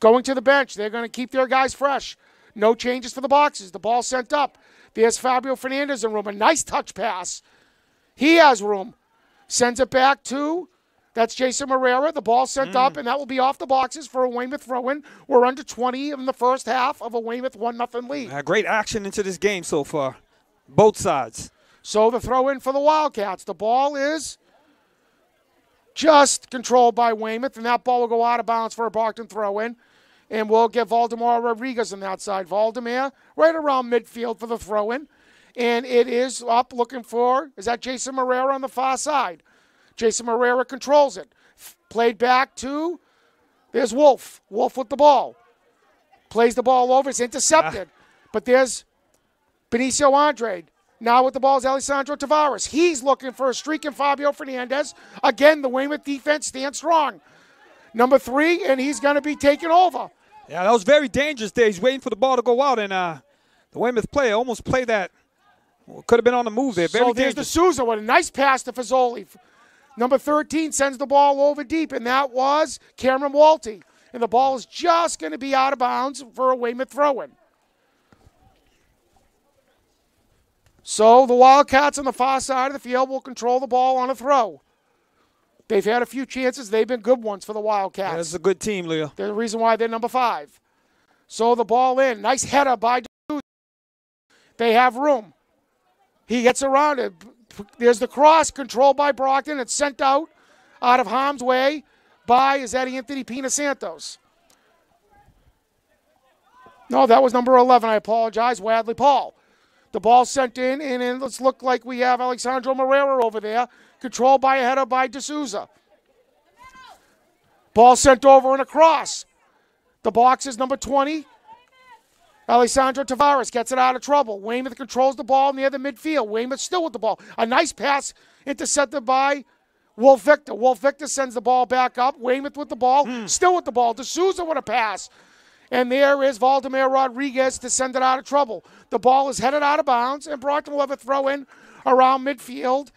going to the bench, they're going to keep their guys fresh. No changes for the Boxers. The ball sent up. There's Fabio Fernandez in room. A nice touch pass. He has room. Sends it back to that's Jason Morera. The ball sent up, and that will be off the Boxers for a Weymouth throw-in. We're under 20 in the first half of a Weymouth one nothing lead. Uh, great action into this game so far. Both sides. So the throw-in for the Wildcats. The ball is just controlled by Weymouth, and that ball will go out of bounds for a Brockton throw-in. And we'll get Valdemar Rodriguez on the outside. Valdemar right around midfield for the throw-in. And it is up looking for, is that Jason Morera on the far side? Jason Morera controls it. Played back to, there's Wolf. Wolf with the ball. Plays the ball over, it's intercepted. Ah. But there's Benicio Andre. Now with the ball is Alessandro Tavares. He's looking for a streak in Fabio Fernandez. Again, the Weymouth defense stands strong. Number three, and he's going to be taking over. Yeah, that was very dangerous there. He's waiting for the ball to go out, and uh, the Weymouth player almost played that. Could have been on the move there. Very so there's the dangerous. Souza with a nice pass to Fazoli. Number 13 sends the ball over deep, and that was Cameron Walty. And the ball is just going to be out of bounds for a Weymouth throw-in. So the Wildcats on the far side of the field will control the ball on a throw. They've had a few chances. They've been good ones for the Wildcats. This a good team, Leo. They're the reason why they're number five. So the ball in. Nice header by. They have room. He gets around it. There's the cross controlled by Brockton. It's sent out out of harm's way by, is that Anthony Pina Santos? No, that was number 11. I apologize. Wadley Paul. The ball sent in, and it looks look like we have Alexandro Morera over there, controlled by a header by D'Souza. Ball sent over and across. The box is number 20. Alessandro Tavares gets it out of trouble. Weymouth controls the ball near the midfield. Weymouth still with the ball. A nice pass intercepted by Wolf Victor. Wolf Victor sends the ball back up. Weymouth with the ball. Hmm. Still with the ball. D'Souza with a pass. And there is Valdemar Rodriguez to send it out of trouble. The ball is headed out of bounds, and Brockton will have a throw in around midfield.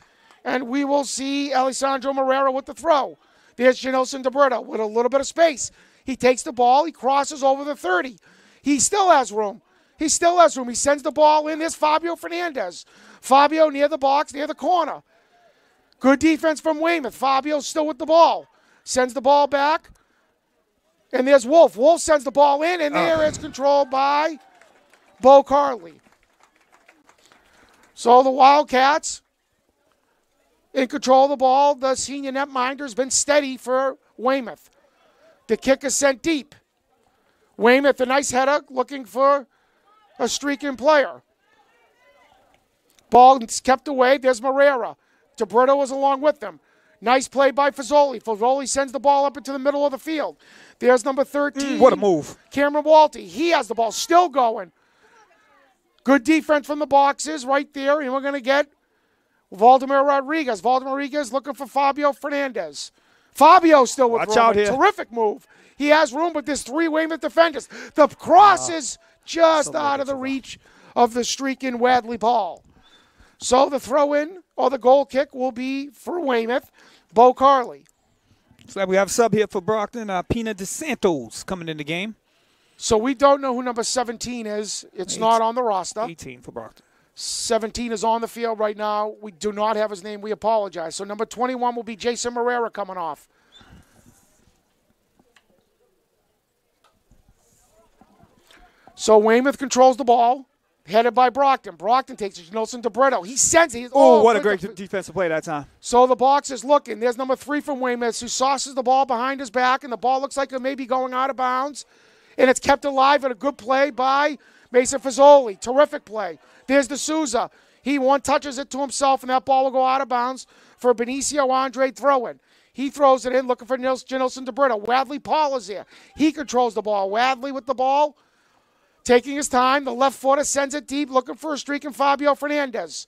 And we will see Alessandro Morera with the throw. There's Janelson DeBrito with a little bit of space. He takes the ball, he crosses over the 30. He still has room. He still has room. He sends the ball in. There's Fabio Fernandez. Fabio near the box, near the corner. Good defense from Weymouth. Fabio still with the ball. Sends the ball back. And there's Wolf. Wolf sends the ball in, and there uh. it's controlled by Bo Carley. So the Wildcats in control of the ball. The senior netminder's been steady for Weymouth. The kick is sent deep. Weymouth, a nice header, looking for a streaking player. Ball is kept away. There's Morera. DeBrito is along with them. Nice play by Fazoli. Fazoli sends the ball up into the middle of the field. There's number 13. What a move. Cameron Walty. He has the ball still going. Good defense from the Boxers right there. And we're going to get Valdemar Rodriguez. Valdemar Rodriguez looking for Fabio Fernandez. Fabio still with Watch room. out here. Terrific move. He has room, but there's three Weymouth defenders. The cross ah. is just out of the reach of the streaking Wadley Paul. So the throw in or the goal kick will be for Weymouth. Bo Carley. So we have a sub here for Brockton. Uh, Pina DeSantos coming in the game. So we don't know who number 17 is. It's not on the roster. 18 for Brockton. 17 is on the field right now. We do not have his name. We apologize. So number 21 will be Jason Morera coming off. So Weymouth controls the ball, headed by Brockton. Brockton takes it to Nelson DeBrito. He sends it. Oh, what a great def- defensive play that time. so the box is looking. There's number three from Weymouth who sauces the ball behind his back, and the ball looks like it may be going out of bounds. And it's kept alive at a good play by Mason Fazoli. Terrific play. There's the Souza. He one touches it to himself, and that ball will go out of bounds for Benicio Andre throwing. He throws it in, looking for Nils, Janelson DeBrito. Wadley Paul is there. He controls the ball. Wadley with the ball, taking his time. The left footer sends it deep, looking for a streak in Fabio Fernandez.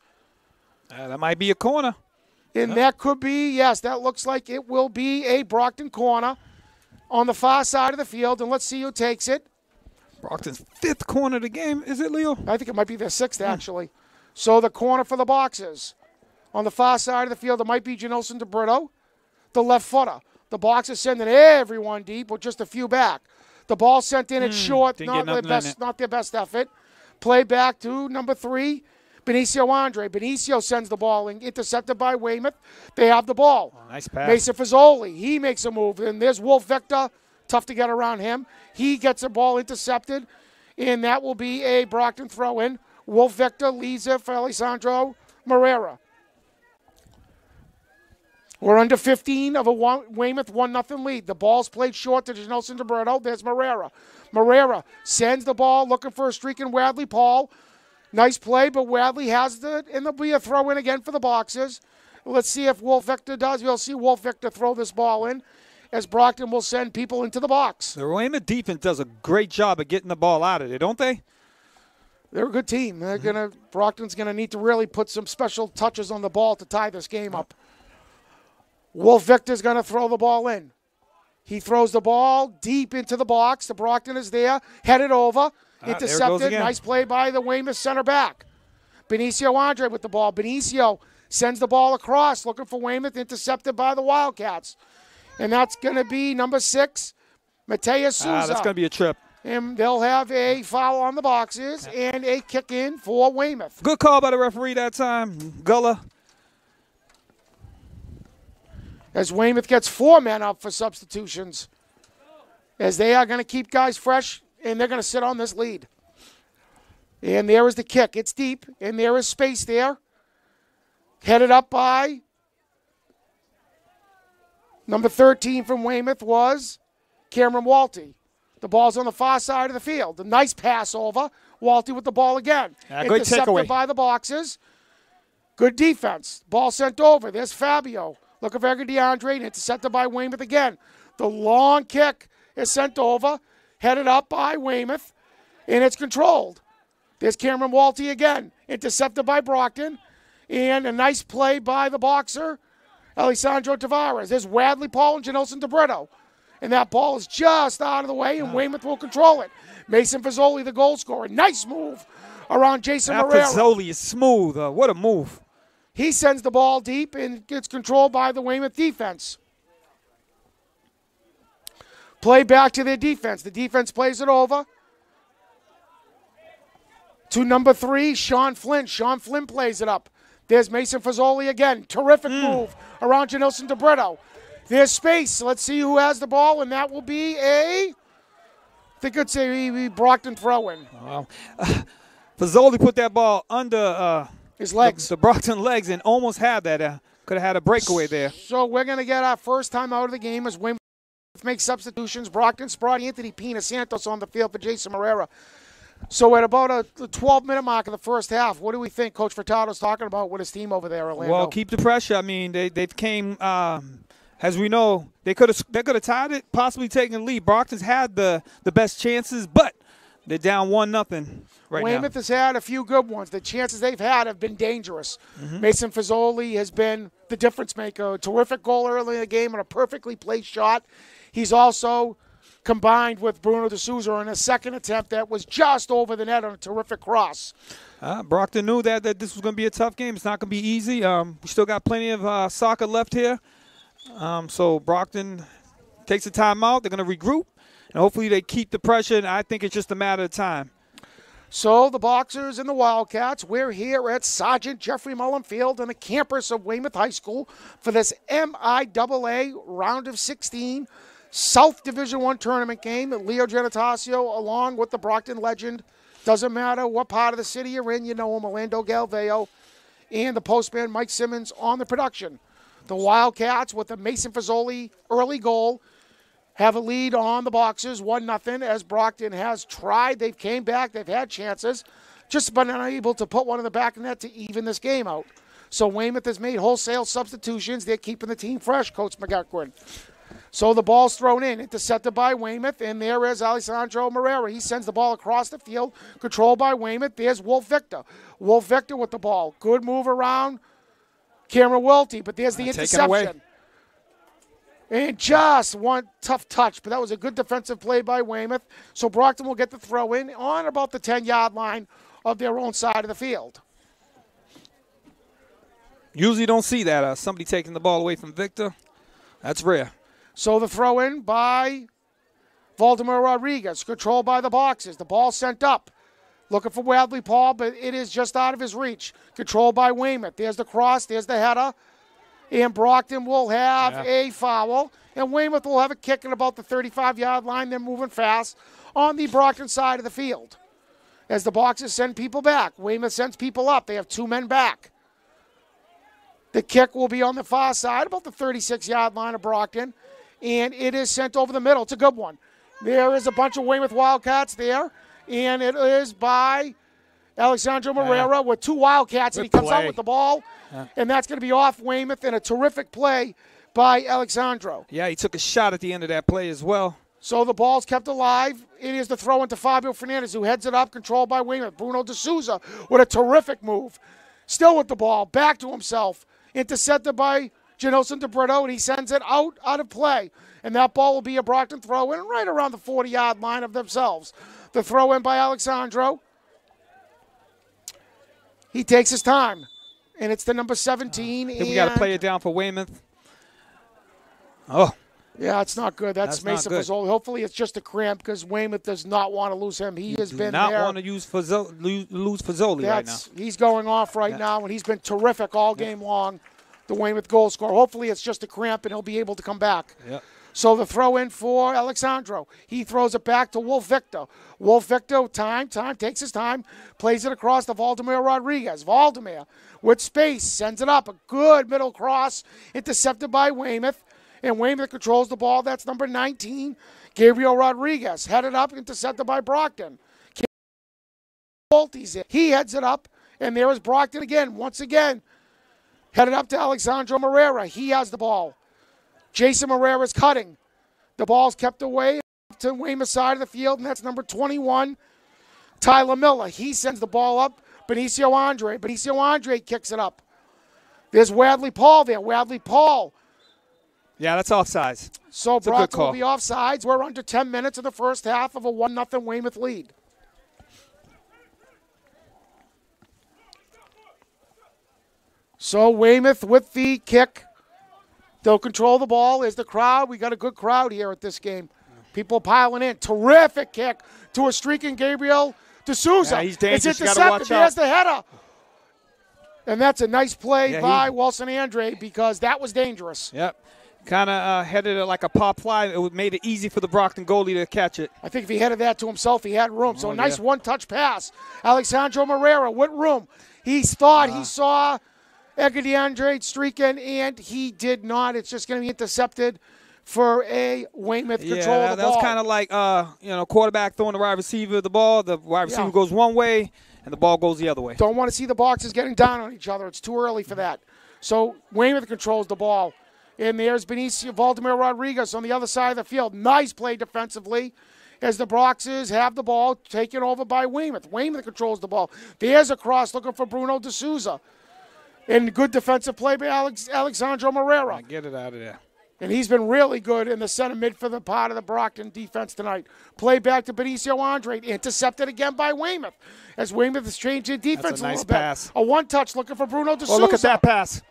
Uh, that might be a corner. And that could be, yes, that looks like it will be a Brockton corner on the far side of the field. And let's see who takes it. Brockton's fifth corner of the game. Is it, Leo? I think it might be their sixth, actually. So the corner for the Boxers. On the far side of the field, it might be Janelson DeBrito, the left footer. The box is sending everyone deep with just a few back. The ball sent in, it's hmm, short, didn't not their, best, not their best effort. Play back to number three, Benicio Andre. Benicio sends the ball in, intercepted by Weymouth. They have the ball. Oh, nice pass. Mason Fazoli, he makes a move. And there's Wolf Victor, tough to get around him. He gets a ball intercepted, and that will be a Brockton throw in. Wolf Victor leads it for Alessandro Morera. We're under 15 of a one, Weymouth 1 nothing lead. The ball's played short to Nelson DeBrito. There's Morera. Morera sends the ball looking for a streak in Wadley Paul. Nice play, but Wadley has the, and there'll be a throw in again for the Boxers. Let's see if Wolf Victor does. We'll see Wolf Victor throw this ball in as Brockton will send people into the box. The Weymouth defense does a great job of getting the ball out of there, don't they? They're a good team. They're mm-hmm. gonna Brockton's gonna need to really put some special touches on the ball to tie this game up. Wolf Victor's gonna throw the ball in. He throws the ball deep into the box. The Brockton is there, headed over, there intercepted. Nice play by the Weymouth center back. Benicio Andre with the ball. Benicio sends the ball across, looking for Weymouth, intercepted by the Wildcats. And that's going to be number six, Mateus Souza. Ah, that's going to be a trip. And they'll have a foul on the Boxers and a kick in for Weymouth. Good call by the referee that time. Gullah. As Weymouth gets four men up for substitutions, as they are going to keep guys fresh and they're going to sit on this lead. And there is the kick. It's deep, and there is space there. Headed up by number 13 from Weymouth was Cameron Walty. The ball's on the far side of the field. A nice pass over. Walty with the ball again. Ah, good Intercepted takeaway. by the Boxers. Good defense. Ball sent over. There's Fabio. Looking for DeAndre. Intercepted by Weymouth again. The long kick is sent over, headed up by Weymouth, and it's controlled. There's Cameron Walty again, intercepted by Brockton, and a nice play by the boxer, Alessandro Tavares. There's Wadley Paul and Janelson DeBrito. And that ball is just out of the way, and Weymouth will control it. Mason Fazoli, the goal scorer. Nice move around Jason That. Fazoli is smooth. Uh, what a move. He sends the ball deep and gets controlled by the Weymouth defense. Play back to their defense. The defense plays it over to number three, Sean Flynn. Sean Flynn plays it up. There's Mason Fazoli again. Terrific move around Janelson DeBrito. There's space. Let's see who has the ball, and that will be a. I think it's a Brockton throw in. Wow. Fazoli put that ball under uh, His legs. the, the Brockton legs and almost had that. Uh, could have had a breakaway there. So we're going to get our first time out of the game as Weymouth makes substitutions. Brockton's brought Anthony Pina Santos on the field for Jason Morera. So at about a 12 minute mark of the first half, what do we think Coach Furtado's talking about with his team over there, Orlando? Well, keep the pressure. I mean, they they've came. Um, as we know, they could have they could have tied it, possibly taken the lead. Brockton's had the the best chances, but they're down one nothing right Weymouth now. has had a few good ones. The chances they've had have been dangerous. Mm-hmm. Mason Fazoli has been the difference maker. A terrific goal early in the game and a perfectly placed shot. He's also combined with Bruno D'Souza in a second attempt that was just over the net on a terrific cross. Uh, Brockton knew that that this was going to be a tough game. It's not going to be easy. Um, we still got plenty of uh, soccer left here. Um, so Brockton takes a timeout. They're going to regroup, and hopefully they keep the pressure. And I think it's just a matter of time. So the Boxers and the Wildcats, we're here at Sergeant Jeffrey Mullen Field on the campus of Weymouth High School for this MIAA round of 16 South Division One tournament game. Leo Genatasio, along with the Brockton legend, doesn't matter what part of the city you're in, you know him, Orlando Galveo, and the postman Mike Simmons on the production. The Wildcats with the Mason Fazoli early goal have a lead on the Boxers, one nothing. As Brockton has tried, they've came back, they've had chances, just been unable to put one in the back of the net to even this game out. So Weymouth has made wholesale substitutions. They're keeping the team fresh, Coach McGuckwin. So the ball's thrown in, intercepted by Weymouth, and there is Alessandro Morera. He sends the ball across the field, controlled by Weymouth. There's Wolf Victor. Wolf Victor with the ball. Good move around Cameron Welty, but there's the interception. And just one tough touch, but that was a good defensive play by Weymouth. So Brockton will get the throw in on about the 10 yard line of their own side of the field. Usually don't see that. Uh, somebody taking the ball away from Victor. That's rare. So the throw in by Valdemar Rodriguez, controlled by the Boxers. The ball sent up. Looking for Wadley Paul, but it is just out of his reach. Controlled by Weymouth. There's the cross, there's the header. And Brockton will have Yeah. a foul. And Weymouth will have a kick at about the 35 yard line. They're moving fast on the Brockton side of the field. As the Boxers send people back, Weymouth sends people up. They have two men back. The kick will be on the far side, about the 36 yard line of Brockton, and it is sent over the middle. It's a good one. There is a bunch of Weymouth Wildcats there, and it is by Alexandro Morera with two Wildcats, and he Good comes out with the ball, and that's going to be off Weymouth, in a terrific play by Alexandro. Yeah, he took a shot at the end of that play as well. So the ball's kept alive. It is the throw into Fabio Fernandez, who heads it up, controlled by Weymouth. Bruno D'Souza with a terrific move. Still with the ball, back to himself. Intercepted by Janelson DeBrito, and he sends it out out of play. And that ball will be a Brockton throw in right around the 40 yard line of themselves. The throw in by Alexandro. He takes his time. And it's the number 17. I think we got to play it down for Weymouth. Oh, Yeah, it's not good. That's, That's Mason. Fazoli. Hopefully, it's just a cramp because Weymouth does not want to lose him. He has do been not there. want to use Fazoli, lose, lose Fazoli right now. He's going off right Yeah. now, and he's been terrific all game long. The Weymouth goal scorer. Hopefully, it's just a cramp, and he'll be able to come back. Yep. So the throw in for Alexandro. He throws it back to Wolf Victor. Wolf Victor, time, time, takes his time, plays it across to Valdemar Rodriguez. Valdemar with space, sends it up. A good middle cross, intercepted by Weymouth. And Weymouth controls the ball. That's number 19, Gabriel Rodriguez. Headed up, intercepted by Brockton. He heads it up, and there is Brockton again, once again. Headed up to Alexandro Morera. He has the ball. Jason Morera's cutting. The ball's kept away to Weymouth's side of the field, and that's number 21, Tyler Miller. He sends the ball up. Benicio Andre. Benicio Andre kicks it up. There's Wadley Paul there. Wadley Paul. Yeah, that's offsides. So good Brockton will be offsides. We're under 10 minutes of the first half of a 1 0 Weymouth lead. So Weymouth with the kick. They'll control the ball. Is the crowd. We got a good crowd here at this game. People piling in. Terrific kick to a streaking Gabriel D'Souza. Yeah, he's dangerous. It's intercepted. There's out. the header. And that's a nice play Yeah, he- by Wilson Andre because that was dangerous. Yep. Kind of uh, headed it like a pop fly. It made it easy for the Brockton goalie to catch it. I think if he headed that to himself, he had room. So Oh, a nice yeah. one touch pass. Alexandro Morera with room. He thought Uh-huh. he saw Edgar DeAndre streaking, and he did not. It's just going to be intercepted for a Weymouth control yeah, of the that was kind of like uh, you know, quarterback throwing the wide receiver the ball. The wide receiver Yeah. goes one way, and the ball goes the other way. Don't want to see the Boxers getting down on each other. It's too early for that. So Weymouth controls the ball. And there's Benicio Valdemir Rodriguez on the other side of the field. Nice play defensively as the Broxes have the ball taken over by Weymouth. Weymouth controls the ball. There's a cross looking for Bruno D'Souza. And good defensive play by Alex, Alexandro Morera. Get it out of there. And he's been really good in the center mid for the part of the Brockton defense tonight. Play back to Benicio Andre. Intercepted again by Weymouth. As Weymouth has changed their defense a a, nice little bit. A one touch looking for Bruno D'Souza. Oh, look at that pass.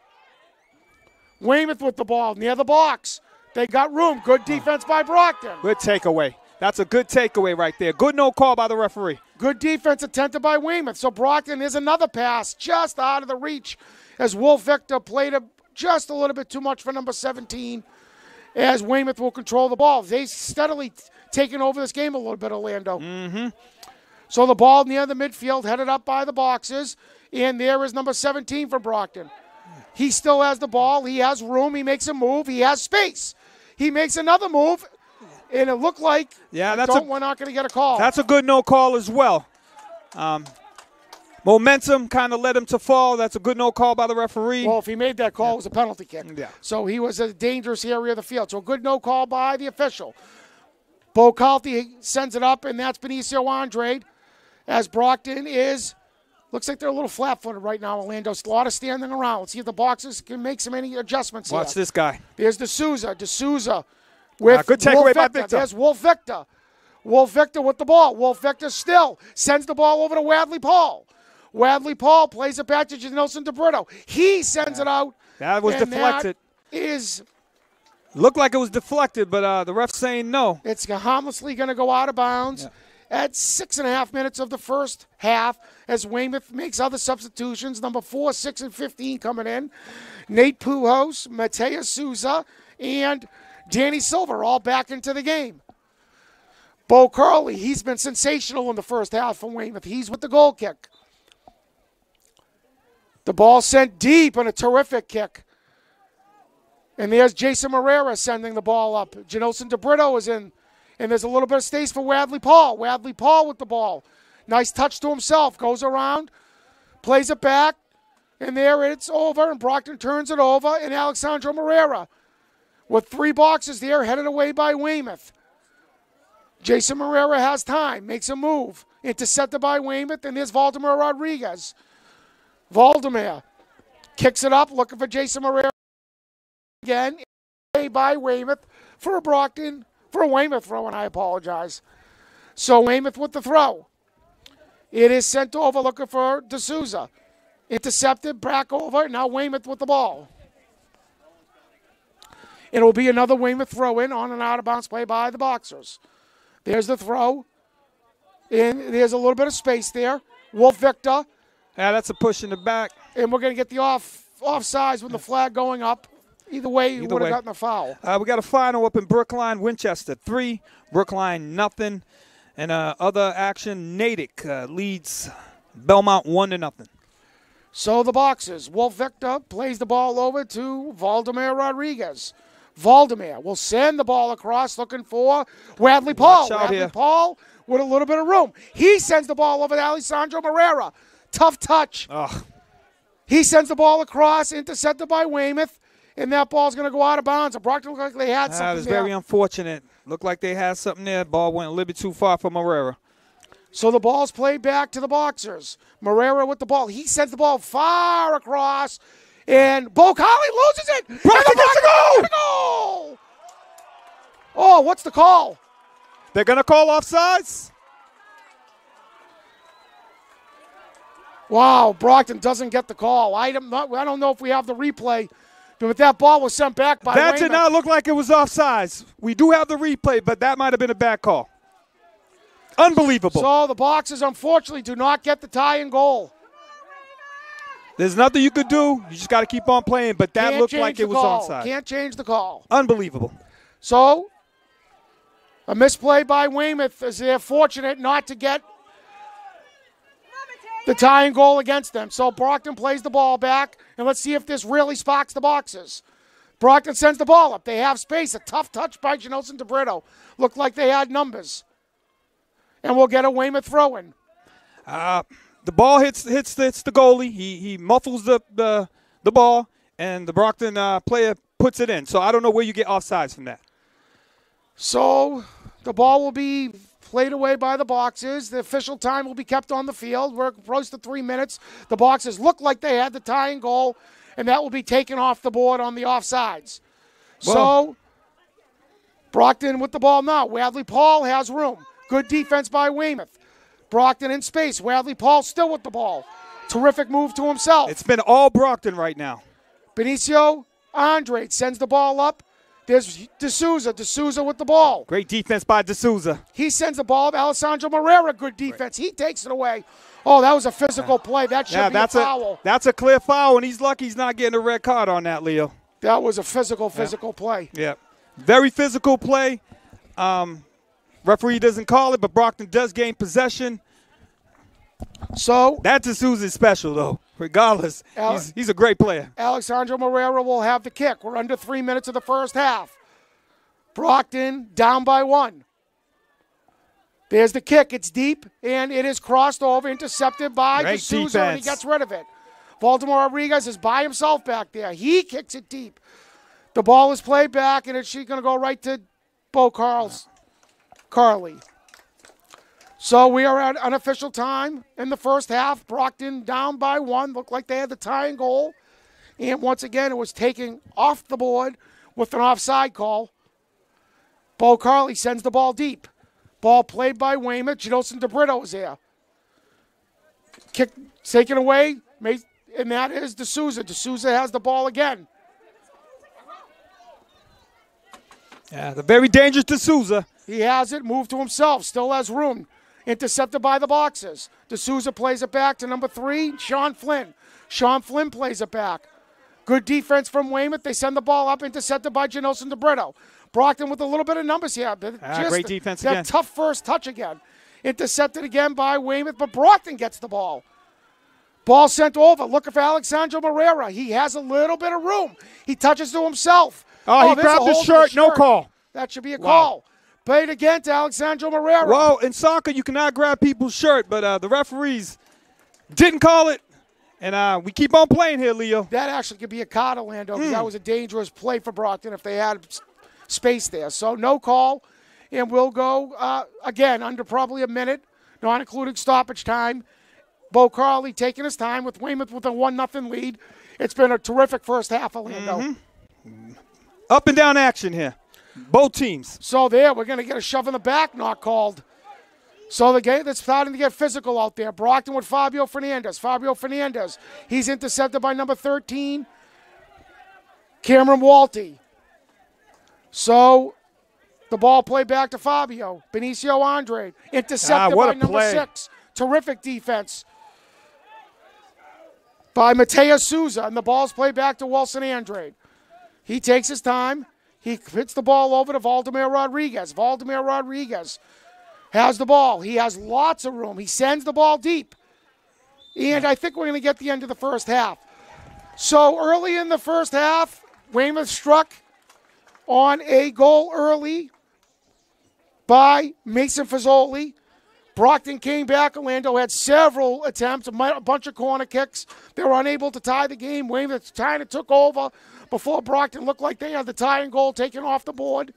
Weymouth with the ball near the box. They got room. Good defense by Brockton. Good takeaway. That's a good takeaway right there. Good no call by the referee. Good defense attempted by Weymouth. So Brockton is another pass just out of the reach as Wolf Victor played a, just a little bit too much for number 17 as Weymouth will control the ball. They steadily taking over this game a little bit, Orlando. Mm-hmm. So the ball near the midfield, headed up by the Boxers, and there is number 17 for Brockton. He still has the ball. He has room. He makes a move. He has space. He makes another move, and it looked like Yeah, that's don't, a- we're not going to get a call. That's a good no call as well. Um, momentum kind of led him to fall. That's a good no call by the referee. Well, if he made that call, it was a penalty kick. Yeah. So he was a dangerous area of the field. So a good no call by the official. Bo Calty sends it up, and that's Benicio Andre. As Brockton is, looks like they're a little flat-footed right now. Orlando's a lot of standing around. Let's see if the Boxers can make some any adjustments Watch here. this guy. There's D'Souza. D'Souza with Ah, good takeaway Wolf by Victor. There's Wolf Victor. Wolf Victor with the ball. Wolf Victor still sends the ball over to Wadley Paul. Wadley Paul plays it back to Nelson DeBrito. He sends it out. That was deflected. That is Looked like it was deflected, but uh, the ref saying no. it's harmlessly going to go out of bounds at six and a half minutes of the first half as Weymouth makes other substitutions. Number four, six, and 15 coming in. Nate Pujols, Mateo Souza, and Danny Silver all back into the game. Bo Carley, he's been sensational in the first half for Weymouth. He's with the goal kick. The ball sent deep on a terrific kick. And there's Jason Morera sending the ball up. Janelson DeBrito is in. And there's a little bit of space for Wadley Paul. Wadley Paul with the ball. Nice touch to himself. Goes around, plays it back, and there it's over. And Brockton turns it over. And Alexandro Morera with three Boxers there, headed away by Weymouth. Jason Morera has time, makes a move. Intercepted by Weymouth, and there's Valdemar Rodriguez. Valdemar kicks it up, looking for Jason Morera again. By Weymouth for a Brockton, for a Weymouth throw, and I apologize. So Weymouth with the throw. It is sent over looking for D'Souza. Intercepted, back over. Now Weymouth with the ball. It will be another Weymouth throw in on an out of bounds play by the Boxers. There's the throw. And there's a little bit of space there. Wolf Victor. Yeah, that's a push in the back. And we're going to get the off offsides with the flag going up. Either way, you would have gotten a foul. Uh, we got a final up in Brookline, Winchester three, Brookline nothing, and uh, other action. Natick uh, leads Belmont one to nothing. So the Boxers. Wolf Victor plays the ball over to Valdemar Rodriguez. Valdemar will send the ball across looking for Wadley Paul. Wadley here. Paul with a little bit of room. He sends the ball over to Alessandro Morera. Tough touch. Oh, He sends the ball across, intercepted by Weymouth, and that ball's going to go out of bounds. And Brockton looked like they had that something is there. very unfortunate. Looked like they had something there. Ball went a little bit too far for Morera. So the ball's played back to the Boxers. Morera with the ball. He sends the ball far across, and Bo Carley loses it. And Brockton the goal! goal! Oh, what's the call? They're going to call offsides? Wow, Brockton doesn't get the call. I don't, know- I don't know if we have the replay, but that ball was sent back by That did not look like it was offsides. We do have the replay, but that might have been a bad call. Unbelievable. So the Boxers, unfortunately, do not get the tie and goal. There's nothing you could do. You just got to keep on playing, but that Can't looked like it was call. onside. Can't change the call. Unbelievable. So, a misplay by Weymouth as they're fortunate not to get the tying goal against them. So Brockton plays the ball back, and let's see if this really sparks the Boxers. Brockton sends the ball up. They have space. A tough touch by Janelson DeBrito. Looked like they had numbers. And we'll get a Weymouth throw in. Uh, The ball hits hits hits the goalie. He he muffles the the, the ball, and the Brockton uh, player puts it in. So I don't know where you get offsides from that. So the ball will be played away by the Boxers. The official time will be kept on the field. We're close to three minutes. The Boxers look like they had the tying goal, and that will be taken off the board on the offsides. so Brockton with the ball now. Wadley Paul has room. Good defense by Weymouth. Brockton in space. Wadley Paul still with the ball. Terrific move to himself. It's been all Brockton right now. Benicio Andre sends the ball up. There's D'Souza. D'Souza with the ball. Great defense by D'Souza. He sends the ball up. Alessandro Morera, good defense. He takes it away. Oh, that was a physical play. That should Yeah, be that's a a foul. that's a clear foul, and he's lucky he's not getting a red card on that, Leo. that was a physical, physical play. Yeah, very physical play. Um, referee doesn't call it, but Brockton does gain possession. So that's D'Souza is special though. Regardless, Al- he's, he's a great player. Alexandro Morera will have the kick. We're under three minutes of the first half. Brockton down by one. There's the kick. It's deep, and it is crossed over, intercepted by Great and he gets rid of it. Valdemar Rodriguez is by himself back there. He kicks it deep. The ball is played back, and it's she going to go right to Bo Carl's Carley. So we are at unofficial time in the first half. Brockton down by one. Looked like they had the tying goal. And once again, it was taken off the board with an offside call. Bo Carley sends the ball deep. Ball played by Weymouth. Janelson DeBrito is there. Kick taken away. And that is D'Souza. D'Souza has the ball again. Yeah, the very dangerous D'Souza. He has it, moved to himself, still has room. Intercepted by the Boxers. D'Souza plays it back to number three, Sean Flynn. Sean Flynn plays it back. Good defense from Weymouth. They send the ball up, intercepted by Janelson DeBrito. Brockton with a little bit of numbers here. Ah, great defense that again. tough first touch again. Intercepted again by Weymouth, but Brockton gets the ball. Ball sent over. Looking for Alexandro Morera. He has a little bit of room. He touches to himself. Oh, he grabbed his to shirt. No call. That should be a Wow. call. Played again to Alexandro Morera. Well, in soccer, you cannot grab people's shirt, but uh, the referees didn't call it, and uh, we keep on playing here, Leo. That actually could be a card, Orlando. Hmm. That was a dangerous play for Brockton if they had space there. So no call, and we'll go uh, again under probably a minute, not including stoppage time. Bo Carley taking his time with Weymouth with a one nothing lead. It's been a terrific first half, Orlando. Mm-hmm. Up and down action here. Both teams. So there, we're going to get a shove in the back, not called. So the game that's starting to get physical out there. Brockton with Fabio Fernandez. Fabio Fernandez. He's intercepted by number 13, Cameron Walty. So the ball play back to Fabio. Benicio Andre. Intercepted Ah, by number play. six. Terrific defense by Mateo Souza. And the ball's played back to Wilson Andre. He takes his time. He hits the ball over to Valdemir Rodriguez. Valdemir Rodriguez has the ball. He has lots of room. He sends the ball deep. And I think we're going to get the end of the first half. So early in the first half, Weymouth struck on a goal early by Mason Fazoli. Brockton came back. Orlando had several attempts, a bunch of corner kicks. They were unable to tie the game. Weymouth kind of took over before Brockton looked like they had the tying goal taken off the board.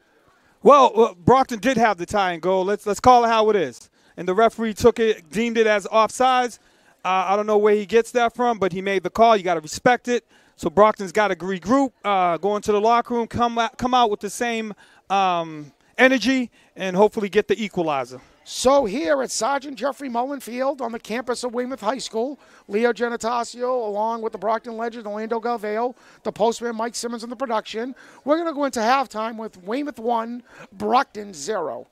Well, uh, Brockton did have the tie and goal. Let's let's call it how it is. And the referee took it, deemed it as offsides. Uh, I don't know where he gets that from, but he made the call. You got to respect it. So Brockton's got to regroup, uh, go into the locker room, come out, come out with the same um, energy, and hopefully get the equalizer. So here at Sergeant Jeffrey Mullen Field on the campus of Weymouth High School, Leo Genitacio, along with the Brockton legend Orlando Galveo, the postman Mike Simmons, and the production, we're going to go into halftime with Weymouth 1, Brockton 0.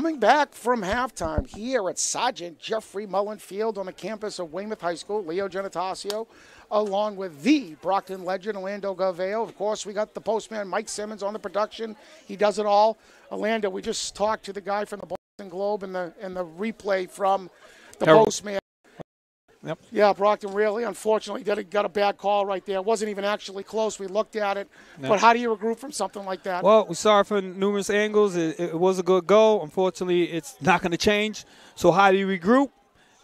Coming back from halftime here at Sergeant Jeffrey Mullen Field on the campus of Weymouth High School, Leo Genitacio, along with the Brockton legend, Orlando Gaveo. Of course, we got the postman, Mike Simmons, on the production. He does it all. Orlando, we just talked to the guy from the Boston Globe and the, and the replay from the Herald. postman. Yep. Yeah, Brockton really, unfortunately, did a, got a bad call right there. It wasn't even actually close. We looked at it. But how do you regroup from something like that? Well, we saw it from numerous angles. It, it was a good goal. Unfortunately, it's not going to change. So how do you regroup?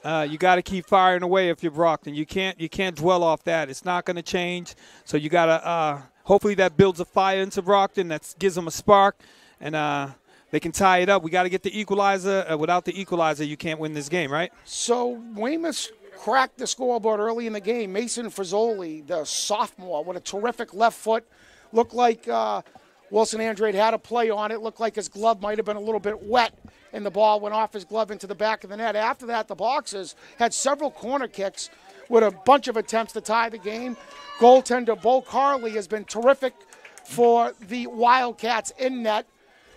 Uh, you got to keep firing away if you're Brockton. You can't you can't dwell off that. It's not going to change. So you got to uh, hopefully that builds a fire into Brockton. That gives them a spark, and uh, they can tie it up. We got to get the equalizer. Uh, without the equalizer, you can't win this game, right? So Weymouth cracked the scoreboard early in the game. Mason Frizzoli, the sophomore, with a terrific left foot, looked like uh, Wilson Andrade had a play on it. Looked like his glove might have been a little bit wet, and the ball went off his glove into the back of the net. After that, the Boxers had several corner kicks with a bunch of attempts to tie the game. Goaltender Bo Carley has been terrific for the Wildcats in net.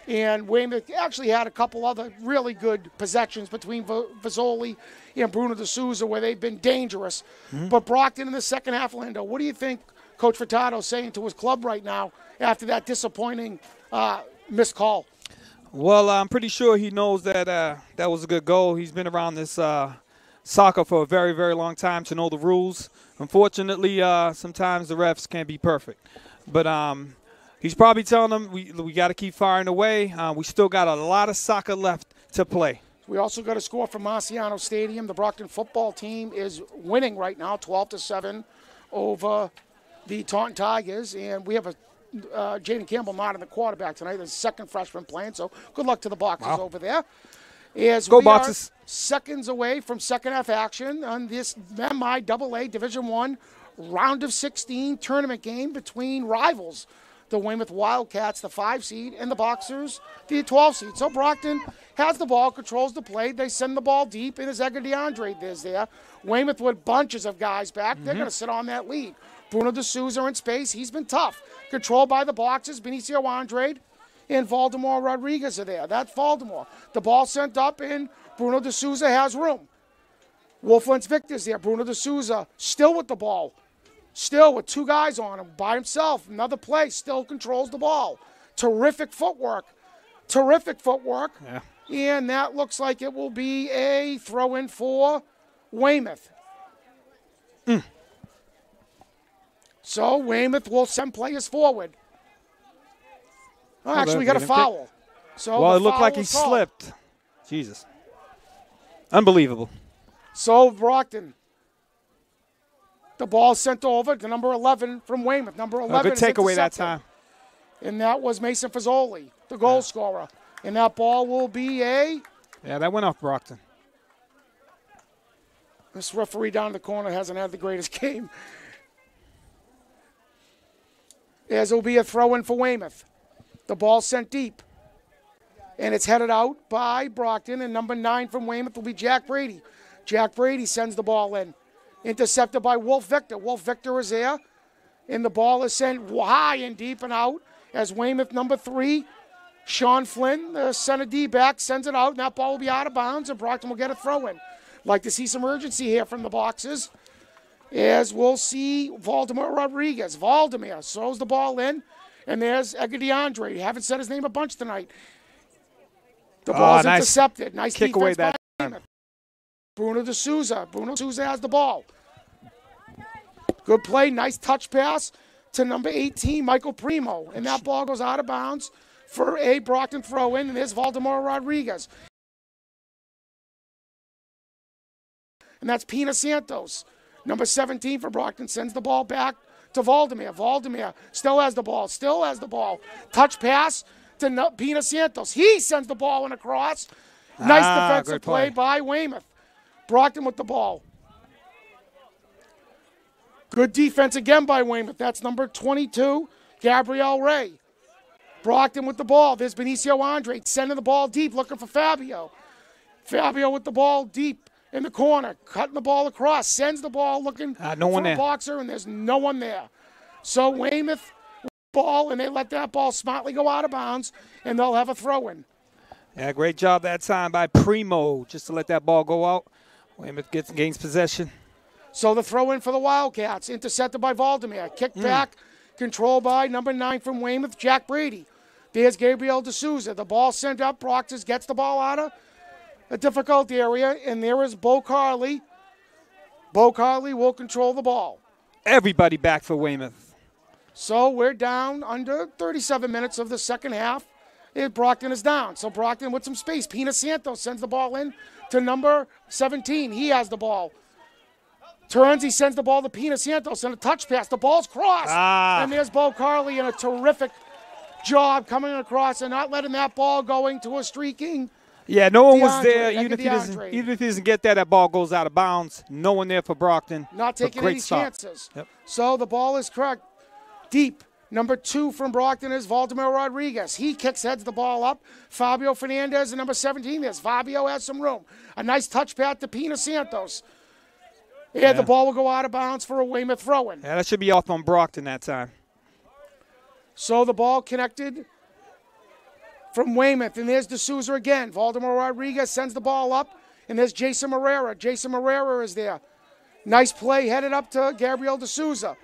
And Weymouth actually had a couple other really good possessions between V- Vizzoli and Bruno De Souza where they've been dangerous. But Brockton in the second half, Lando, what do you think Coach Furtado is saying to his club right now after that disappointing uh, missed call? Well, I'm pretty sure he knows that uh, that was a good goal. He's been around this uh, soccer for a very, very long time to know the rules. Unfortunately, uh, sometimes the refs can't be perfect. But um, he's probably telling them we, we got to keep firing away. Uh, we still got a lot of soccer left to play. We also got a score from Marciano Stadium. The Brockton football team is winning right now, 12 to 7 over the Taunton Tigers. And we have a uh, Jaden Campbell not in the quarterback tonight. The second freshman playing. So good luck to the Boxers over there. As Go we are Boxers. seconds away from second half action on this MI Double A Division One round of 16 tournament game between rivals. The Weymouth Wildcats, the five seed, and the Boxers, the 12 seed. So Brockton has the ball, controls the play. They send the ball deep, and Edgar DeAndre is there. Weymouth with bunches of guys back. They're mm-hmm. going to sit on that lead. Bruno De Souza in space. He's been tough. Controlled by the Boxers. Benicio Andrade and Valdemar Rodriguez are there. That's Valdemar. The ball sent up, and Bruno De Souza has room. Wolflands Victor's there. Bruno De Souza still with the ball. Still with two guys on him by himself. Another play. Still controls the ball. Terrific footwork. Terrific footwork. Yeah. And that looks like it will be a throw in for Weymouth. Hmm. So Weymouth will send players forward. Oh, actually, we got a foul. So Well, it looked like he slipped. Jesus. Unbelievable. So Brockton. The ball sent over to number 11 from Weymouth. Number A 11 good is takeaway that time. And that was Mason Fazoli, the goal scorer. And that ball will be a. Yeah, that went off Brockton. This referee down in the corner hasn't had the greatest game. As it will be a throw in for Weymouth. The ball sent deep. And it's headed out by Brockton. And number nine from Weymouth will be Jack Brady. Jack Brady sends the ball in. Intercepted by Wolf Victor. Wolf Victor is there. And the ball is sent high and deep and out as Weymouth number three, Sean Flynn, the center D back, sends it out, and that ball will be out of bounds, and Brockton will get a throw in. Like to see some urgency here from the Boxers. As we'll see Valdemar Rodriguez. Valdemar throws the ball in, and there's Edgar DeAndre. Haven't said his name a bunch tonight. The ah, ball's nice. intercepted. Nice Kick away that by. Bruno De Souza. Bruno De Souza has the ball. Good play. Nice touch pass to number 18, Michael Primo. And that ball goes out of bounds for a Brockton throw in. And there's Valdemar Rodriguez. And that's Pina Santos. Number 17 for Brockton sends the ball back to Valdemar. Valdemar still has the ball. Still has the ball. Touch pass to Pina Santos. He sends the ball in across. Nice Ah, defensive play play. by Weymouth. Brockton with the ball. Good defense again by Weymouth. That's number 22, Gabriel Ray. Brockton with the ball. There's Benicio Andre sending the ball deep, looking for Fabio. Fabio with the ball deep in the corner, cutting the ball across, sends the ball looking Ah, no for one a there. boxer, and there's no one there. So Weymouth ball, and they let that ball smartly go out of bounds, and they'll have a throw in. Yeah, great job that time by Primo just to let that ball go out. Weymouth gets gains possession. So the throw in for the Wildcats, intercepted by Valdemir. Kick hmm. back, controlled by number nine from Weymouth, Jack Brady. There's Gabriel D'Souza. The ball sent up. Brockton gets the ball out of a difficult area, and there is Bo Carley. Bo Carley will control the ball. Everybody back for Weymouth. So we're down under 37 minutes of the second half. And Brockton is down. So Brockton with some space. Pina Santos sends the ball in to number 17. He has the ball. Turns, he sends the ball to Pina Santos and a touch pass. The ball's crossed. Ah. And there's Bo Carley in a terrific job coming across and not letting that ball going to a streaking. Yeah, no one was there. Even if, he doesn't, even if he doesn't get that, that ball goes out of bounds. No one there for Brockton. Not taking great any stop. chances. Yep. So the ball is correct. Deep. Number two from Brockton is Valdemar Rodriguez. He kicks heads the ball up. Fabio Fernandez and number 17 is. Fabio has some room. A nice touch pass to Pina Santos. Yeah, the ball will go out of bounds for a Weymouth throw in. Yeah, that should be off on Brockton that time. So the ball connected from Weymouth. And there's D'Souza again. Valdemar Rodriguez sends the ball up. And there's Jason Morera. Jason Morera is there. Nice play headed up to Gabriel D'Souza.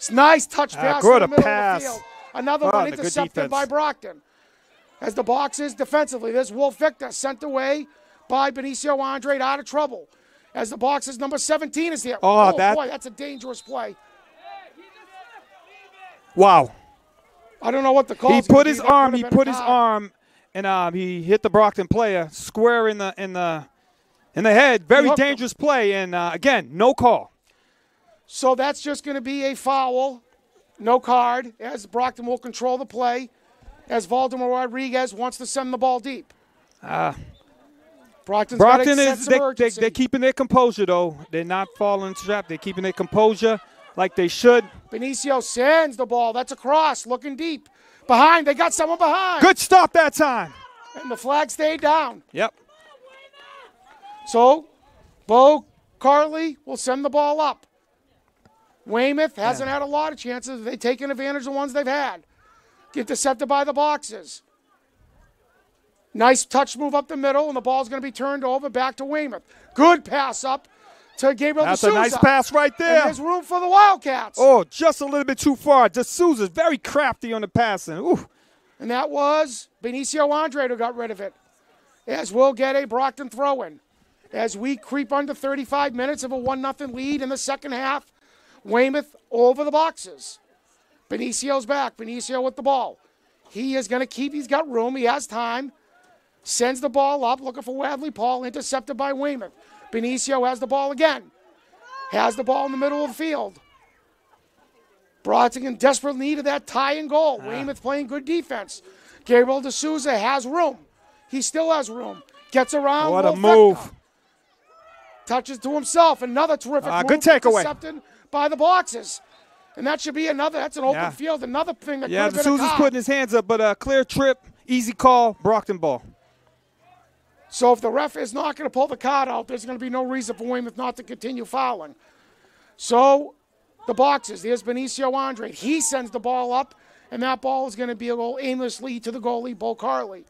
It's nice touch Ah, pass good in the middle pass. of the field. Another Oh, one and a good intercepted by Brockton. As the box is defensively, there's Wolf Victor sent away by Benicio Andre out of trouble. As the box is number 17 is there. Oh, that- boy, that's a dangerous play. Wow. I don't know what the call. he put his arm. He put his arm, and um, he hit the Brockton player square in the in the in the head. Very hooked him. dangerous play. And uh, again, no call. So that's just going to be a foul, no card, as Brockton will control the play, as Valdemar Rodriguez wants to send the ball deep. Uh, Brockton's got Brockton is they, they, they're keeping their composure though. They're not falling trap. They're keeping their composure like they should. Benicio sends the ball. That's a cross, looking deep. Behind, they got someone behind. Good stop that time. And the flag stayed down. Yep. So, Bo Carley will send the ball up. Weymouth hasn't had a lot of chances. They've taken advantage of the ones they've had. Intercepted by the Boxers. Nice touch move up the middle, and the ball's going to be turned over back to Weymouth. Good pass up to Gabriel That's a nice pass right And there. there's room for the Wildcats. Oh, just a little bit too far. D'Souza's very crafty on the passing. Ooh. And that was Benicio Andrade who got rid of it. As we'll get a Brockton throw in. As we creep under 35 minutes of a 1 0 lead in the second half, Weymouth over the Boxers. Benicio's back. Benicio with the ball. He is going to keep, he's got room, he has time. Sends the ball up, looking for Wadley Paul, intercepted by Weymouth. Benicio has the ball again. Has the ball in the middle of the field. Brockton in desperate need of that tie and goal. Weymouth playing good defense. Gabriel D'Souza has room. He still has room. Gets around. What a Wolf move. Touches to himself. Another terrific Ah, move. good takeaway. Intercepted by the Boxers. And that should be another. That's an open Yeah. field. Another thing that Yeah, could have been cop. putting his hands up, but a clear trip, easy call, Brockton ball. So if the ref is not going to pull the card out, there's going to be no reason for Weymouth not to continue fouling. So the Boxers, there's Benicio Andre. He sends the ball up, and that ball is going to be a little aimlessly to the goalie, Bo Carley.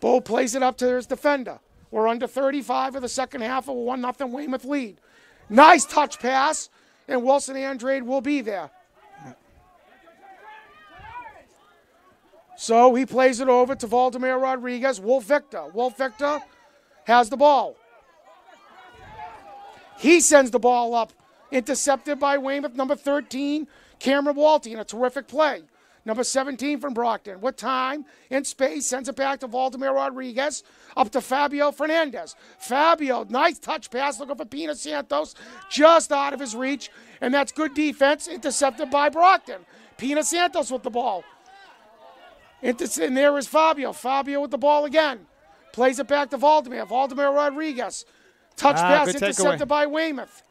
Bo plays it up to his defender. We're under 35 of the second half of a 1 0 Weymouth lead. Nice touch pass, and Wilson Andrade will be there. So he plays it over to Valdemar Rodriguez. Wolf Victor. Wolf Victor has the ball. He sends the ball up, intercepted by Weymouth, number 13, Cameron Walty, in a terrific play. Number 17 from Brockton. With time and space, sends it back to Valdemar Rodriguez, up to Fabio Fernandez. Fabio, nice touch pass, looking for Pina Santos, just out of his reach, and that's good defense, intercepted by Brockton. Pina Santos with the ball. Inter- and there is Fabio. Fabio with the ball again. Plays it back to Valdemar. Valdemar Rodriguez. Touch Ah, pass intercepted by Weymouth.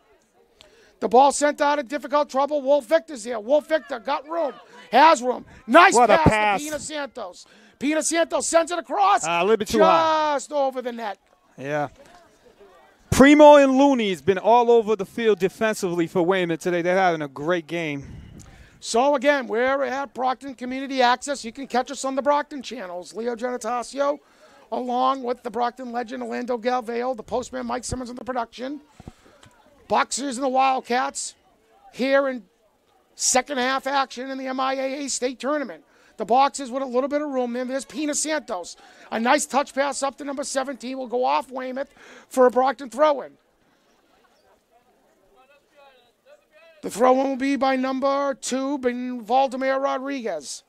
The ball sent out of difficult trouble. Wolf Victor's here. Wolf Victor got room. Has room. Nice What pass, pass. to Pina Santos. Pina Santos sends it across. Ah, a little bit too just high. over the net. Yeah. Primo and Looney's been all over the field defensively for Weymouth today. They're having a great game. So again, we're at Brockton Community Access. You can catch us on the Brockton channels. Leo Genitacio, along with the Brockton legend Orlando Galveo, the postman Mike Simmons in the production. Boxers and the Wildcats here in second half action in the MIAA state tournament. The Boxers with a little bit of room there. There's Pina Santos. A nice touch pass up to number 17 will go off Weymouth for a Brockton throw in. The throw in will be by number two, Ben Valdemar Rodriguez.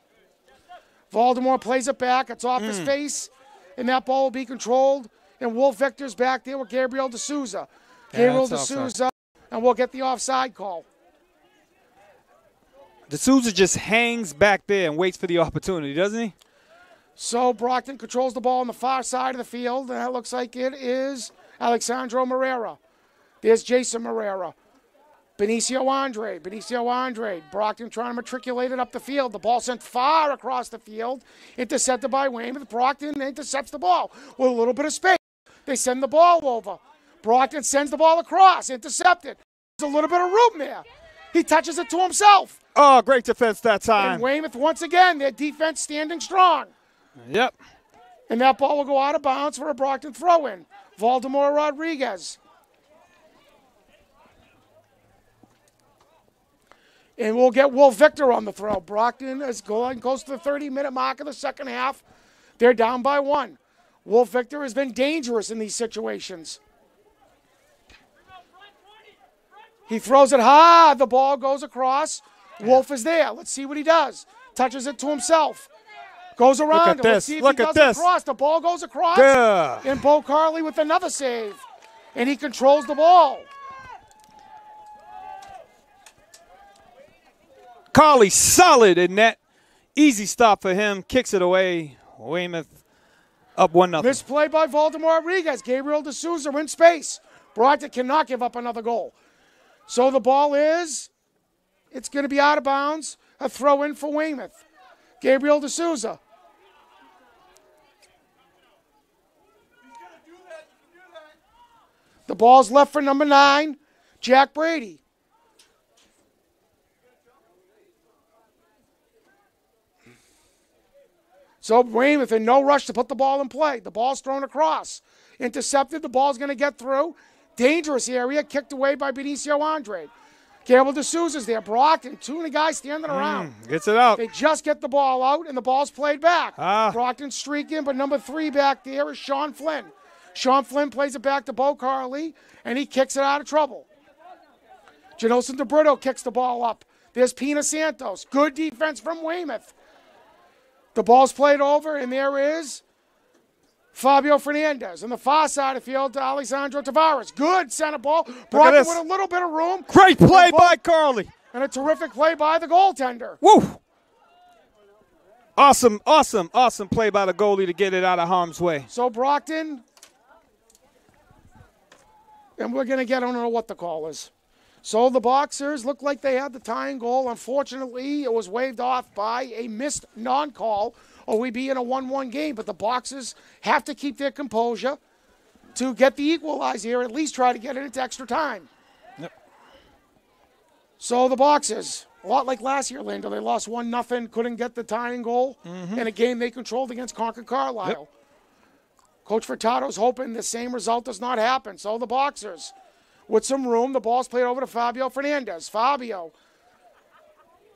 Valdemar plays it back. It's off his hmm. face, and that ball will be controlled. And Wolf Victor's back there with Gabriel D'Souza. Gabriel. D'Souza, and we'll get the offside call. D'Souza just hangs back there and waits for the opportunity, doesn't he? So Brockton controls the ball on the far side of the field, and that looks like it is Alexandro Morera. There's Jason Morera. Benicio Andre. Benicio Andre. Brockton trying to matriculate it up the field. The ball sent far across the field. Intercepted by Weymouth. Brockton intercepts the ball with a little bit of space. They send the ball over. Brockton sends the ball across. Intercepted. There's a little bit of room there. He touches it to himself. Oh, great defense that time. And Weymouth, once again, their defense standing strong. Yep. And that ball will go out of bounds for a Brockton throw in. Valdemar Rodriguez. And we'll get Wolf Victor on the throw. Brockton is going close to the 30 minute mark of the second half. They're down by one. Wolf Victor has been dangerous in these situations. He throws it high. The ball goes across. Wolf is there. Let's see what he does. Touches it to himself. Goes around. Look at. Let's this. see if Look he at does this. across. The ball goes across. Good. And Bo Carley with another save. And he controls the ball. Carley solid in net. Easy stop for him. Kicks it away. Weymouth up one nothing. Misplay by Valdemar Rodriguez. Gabriel D'Souza in space. Brockton cannot give up another goal. So the ball is, it's going to be out of bounds. A throw in for Weymouth. Gabriel D'Souza. The ball's left for number nine, Jack Brady. So Weymouth in no rush to put the ball in play. The ball's thrown across. Intercepted. The ball's going to get through. Dangerous area. Kicked away by Benicio Andre. Gabriel D'Souza's there. Brockton. Two of the guys standing around. Gets it out. They just get the ball out, and the ball's played back. Ah. Brockton streaking, but number three back there is Sean Flynn. Sean Flynn plays it back to Bo Carley, and he kicks it out of trouble. Janelson DeBrito kicks the ball up. There's Pina Santos. Good defense from Weymouth. The ball's played over, and there is Fabio Fernandez. On the far side of the field to Alessandro Tavares. Good center ball. Brockton this. with a little bit of room. Great play by Carley. And a terrific play by the goaltender. Woo! Awesome, awesome, awesome play by the goalie to get it out of harm's way. So Brockton, and we're going to get, I don't know what the call is. So the Boxers look like they had the tying goal. Unfortunately, it was waved off by a missed non call, or we'd be in a 1 1 game. But the Boxers have to keep their composure to get the equalizer here, at least try to get it into extra time. Yep. So the Boxers, a lot like last year, Lando, they lost 1 nothing, couldn't get the tying goal mm-hmm. in a game they controlled against Concord Carlisle. Coach Furtado's hoping the same result does not happen. So the Boxers, with some room, the ball's played over to Fabio Fernandez. Fabio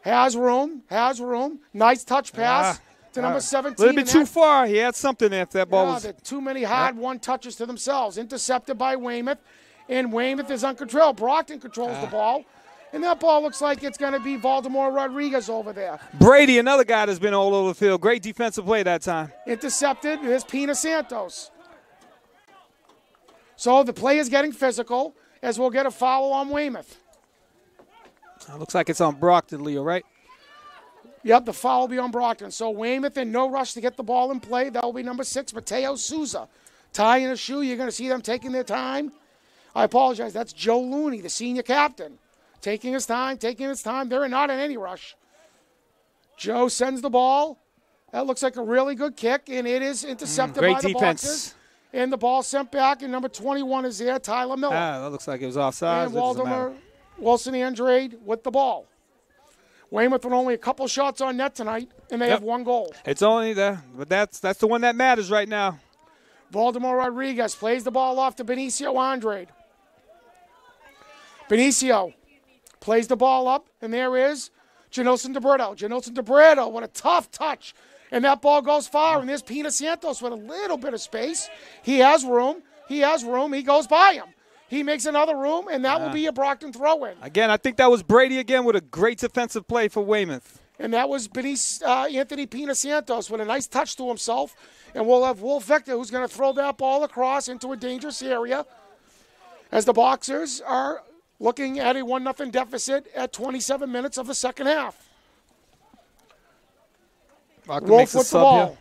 has room, has room. Nice touch pass ah. To number A 17. little bit too that- far. He had something if that ball yeah, was. too many hard one touches to themselves. Intercepted by Weymouth, and Weymouth is uncontrolled. Brockton controls Ah. the ball, and that ball looks like it's going to be Valdemar Rodriguez over there. Brady, another guy that's been all over the field. Great defensive play that time. Intercepted is Pina Santos. So the play is getting physical as we'll get a foul on Weymouth. Uh, looks like it's on Brockton, Leo, right? Yep, the foul will be on Brockton. So Weymouth in no rush to get the ball in play. That will be number six, Mateo Souza. Tie in a shoe. You're going to see them taking their time. I apologize. That's Joe Looney, the senior captain. Taking his time, taking his time. They're not in any rush. Joe sends the ball. That looks like a really good kick, and it is intercepted Mm, great by the defense. Boxers. And the ball sent back, and number 21 is there, Tyler Miller. Ah, that looks like it was offside. and Waldemar Wilson Andrade with the ball. Weymouth with only a couple shots on net tonight, and they Yep. have one goal. It's only the, but that's that's the one that matters right now. Valdemar Rodriguez plays the ball off to Benicio Andrade. Benicio plays the ball up, and there is Janelson DeBrito. Janelson DeBrito, what a tough touch. And that ball goes far, and there's Pina Santos with a little bit of space. He has room. He has room. He goes by him. He makes another room, and that will be a Brockton throw in. Again, I think that was Brady again with a great defensive play for Weymouth. And that was Benicio, uh, Anthony Pina Santos with a nice touch to himself. And we'll have Wolf Victor who's going to throw that ball across into a dangerous area as the Boxers are looking at a 1 0 deficit at 27 minutes of the second half. Wolf with the ball. here.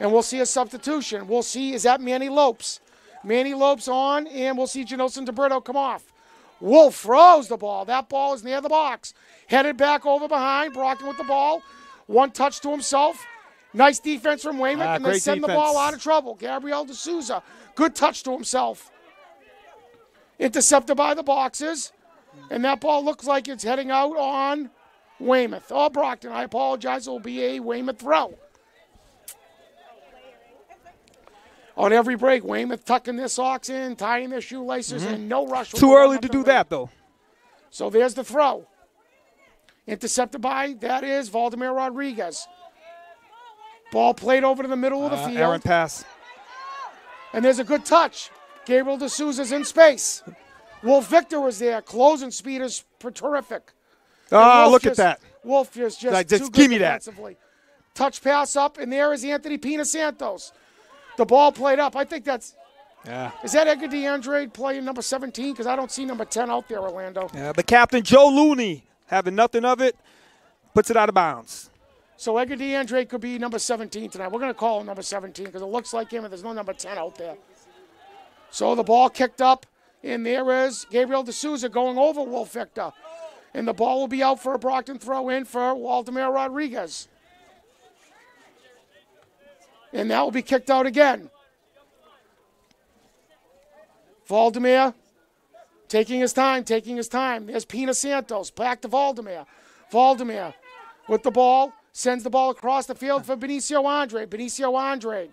And we'll see a substitution. We'll see, is that Manny Lopes? Manny Lopes on, and we'll see Janelson DeBrito come off. Wolf throws the ball. That ball is near the box. Headed back over behind. Brockton with the ball. One touch to himself. Nice defense from Weymouth, Ah, and they send the ball out of trouble. Gabriel D'Souza, good touch to himself. Intercepted by the boxes, and that ball looks like it's heading out on Weymouth. Oh, Brockton, I apologize. It will be a Weymouth throw. On every break, Weymouth tucking their socks in, tying their shoelaces, and no rush. Mm-hmm. Too early to do lead. that though. So there's the throw. Intercepted by, that is Valdemar Rodriguez. Ball played over to the middle of the Uh, field. Aaron pass. And there's a good touch. Gabriel D'Souza's in space. Wolf Victor was there. Closing speed is terrific. Ah, Wolf look at that. Wolf is just, just too good give me that. defensively. Touch pass up, and there is Anthony Pina Santos. The ball played up. I think that's Yeah. is that Edgar DeAndre playing number 17? Because I don't see number 10 out there, Orlando. Yeah, the captain Joe Looney having nothing of it, puts it out of bounds. So Edgar DeAndre could be number 17 tonight. We're going to call him number 17 because it looks like him, and there's no number 10 out there. So the ball kicked up, and there is Gabriel D'Souza going over Wolf Victor. And the ball will be out for a Brockton throw in for Valdemar Rodriguez. And that will be kicked out again. Valdemar taking his time, taking his time. There's Pina Santos, back to Valdemar. Valdemar with the ball, sends the ball across the field for Benicio Andre. Benicio Andre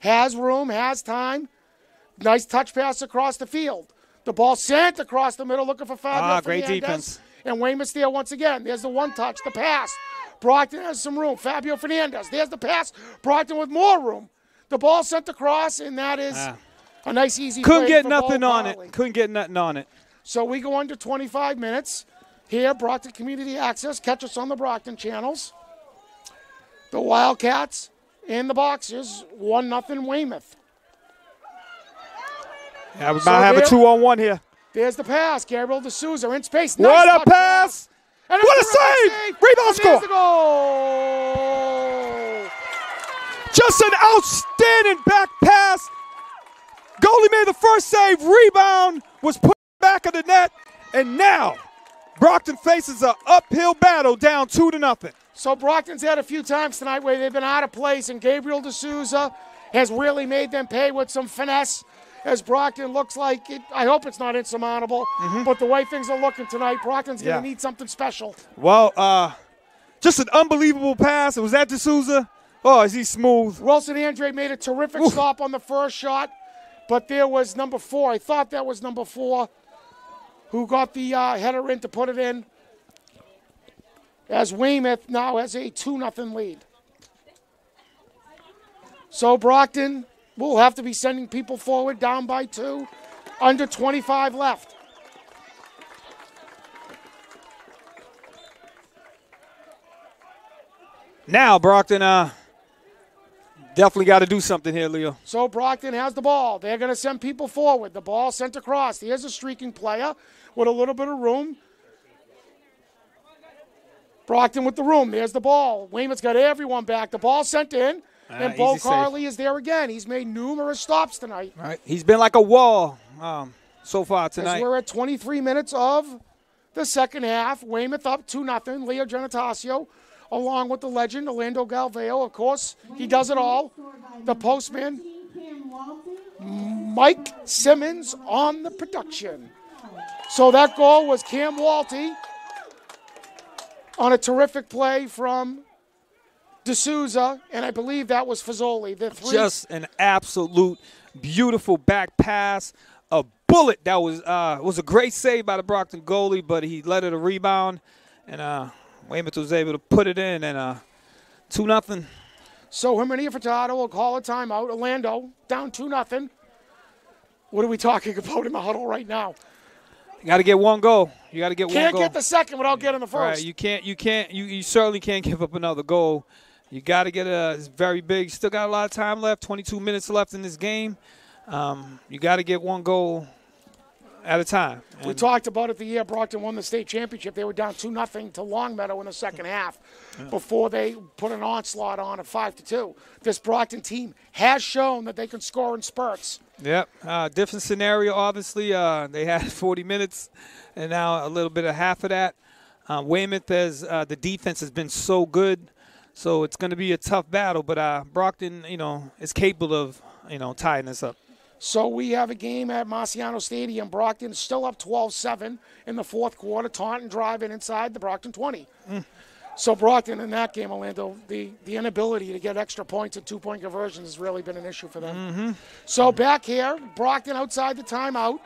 has room, has time. Nice touch pass across the field. The ball sent across the middle, looking for Fabio Ah, great defense. And Weymouth's there once again. There's the one touch, the pass. Brockton has some room. Fabio Fernandez. There's the pass. Brockton with more room. The ball sent across, and that is Ah. a nice, easy Couldn't get nothing on it. Couldn't get nothing on it. So we go under 25 minutes. Here, Brockton Community Access. Catch us on the Brockton channels. The Wildcats and the Boxers, 1 nothing Weymouth. Yeah, we So might have a two on one here. There's the pass. Gabriel D'Souza in space. What Nice a touch pass! And What a save! Rebound score! Just an outstanding back pass. Goalie made the first save. Rebound was put back of the net. And now Brockton faces an uphill battle down two to nothing. So Brockton's had a few times tonight where they've been out of place, and Gabriel D'Souza has really made them pay with some finesse. As Brockton looks like it, I hope it's not insurmountable, but the way things are looking tonight, Brockton's going Mm-hmm. Yeah. to need something special. Well, uh, just an unbelievable pass. Was that D'Souza? Oh, is he smooth? Wilson Andre made a terrific stop on the first shot, but there was number four. I thought that was number four who got the uh, header in to put it in. As Weymouth now has a 2 0 lead. So Brockton will have to be sending people forward down by two, under 25 left. Now Brockton, uh, definitely got to do something here, Leo. So Brockton has the ball. They're going to send people forward. The ball sent across. Here's a streaking player with a little bit of room. Brockton with the room. There's the ball. Weymouth's got everyone back. The ball sent in. And Ah, Bo save. Carley is there again. He's made numerous stops tonight. All right, he's been like a wall um, so far As tonight. we're at 23 minutes of the second half. Weymouth up 2 0. Leo Genitacio, along with the legend, Orlando Galveo. Of course, he does it all. The postman, Mike Simmons on the production. So that goal was Cam Walty. on a terrific play from D'Souza, and I believe that was Fazoli. The three Just an absolute beautiful back pass. A bullet that was uh, was a great save by the Brockton goalie, but he let it a rebound, and uh, Weymouth was able to put it in, and uh, two nothing. So Herminia Furtado will call a timeout. Orlando down two nothing. What are we talking about in the huddle right now? You got to get one goal. You got to get one goal. Can't get the second without getting the first. Right, you can't, you can't, you, you certainly can't give up another goal. You got to get a. It's very big. Still got a lot of time left. 22 minutes left in this game. Um, you got to get one goal at a time. we talked about it the year Brockton won the state championship. They were down two nothing to Longmeadow in the second half before they put an onslaught on at five to two. This Brockton team has shown that they can score in spurts. Yep. Uh, different scenario, obviously. Uh, they had 40 minutes, and now a little bit of half of that. Uh, Weymouth has uh, the defense has been so good, so it's going to be a tough battle. But uh, Brockton, you know, is capable of you know tying this up. So we have a game at Marciano Stadium. Brockton is still up 12-7 in the fourth quarter. Taunton driving inside the Brockton 20. So Brockton in that game, Orlando, the, the inability to get extra points and two-point conversions has really been an issue for them. So back here, Brockton outside the timeout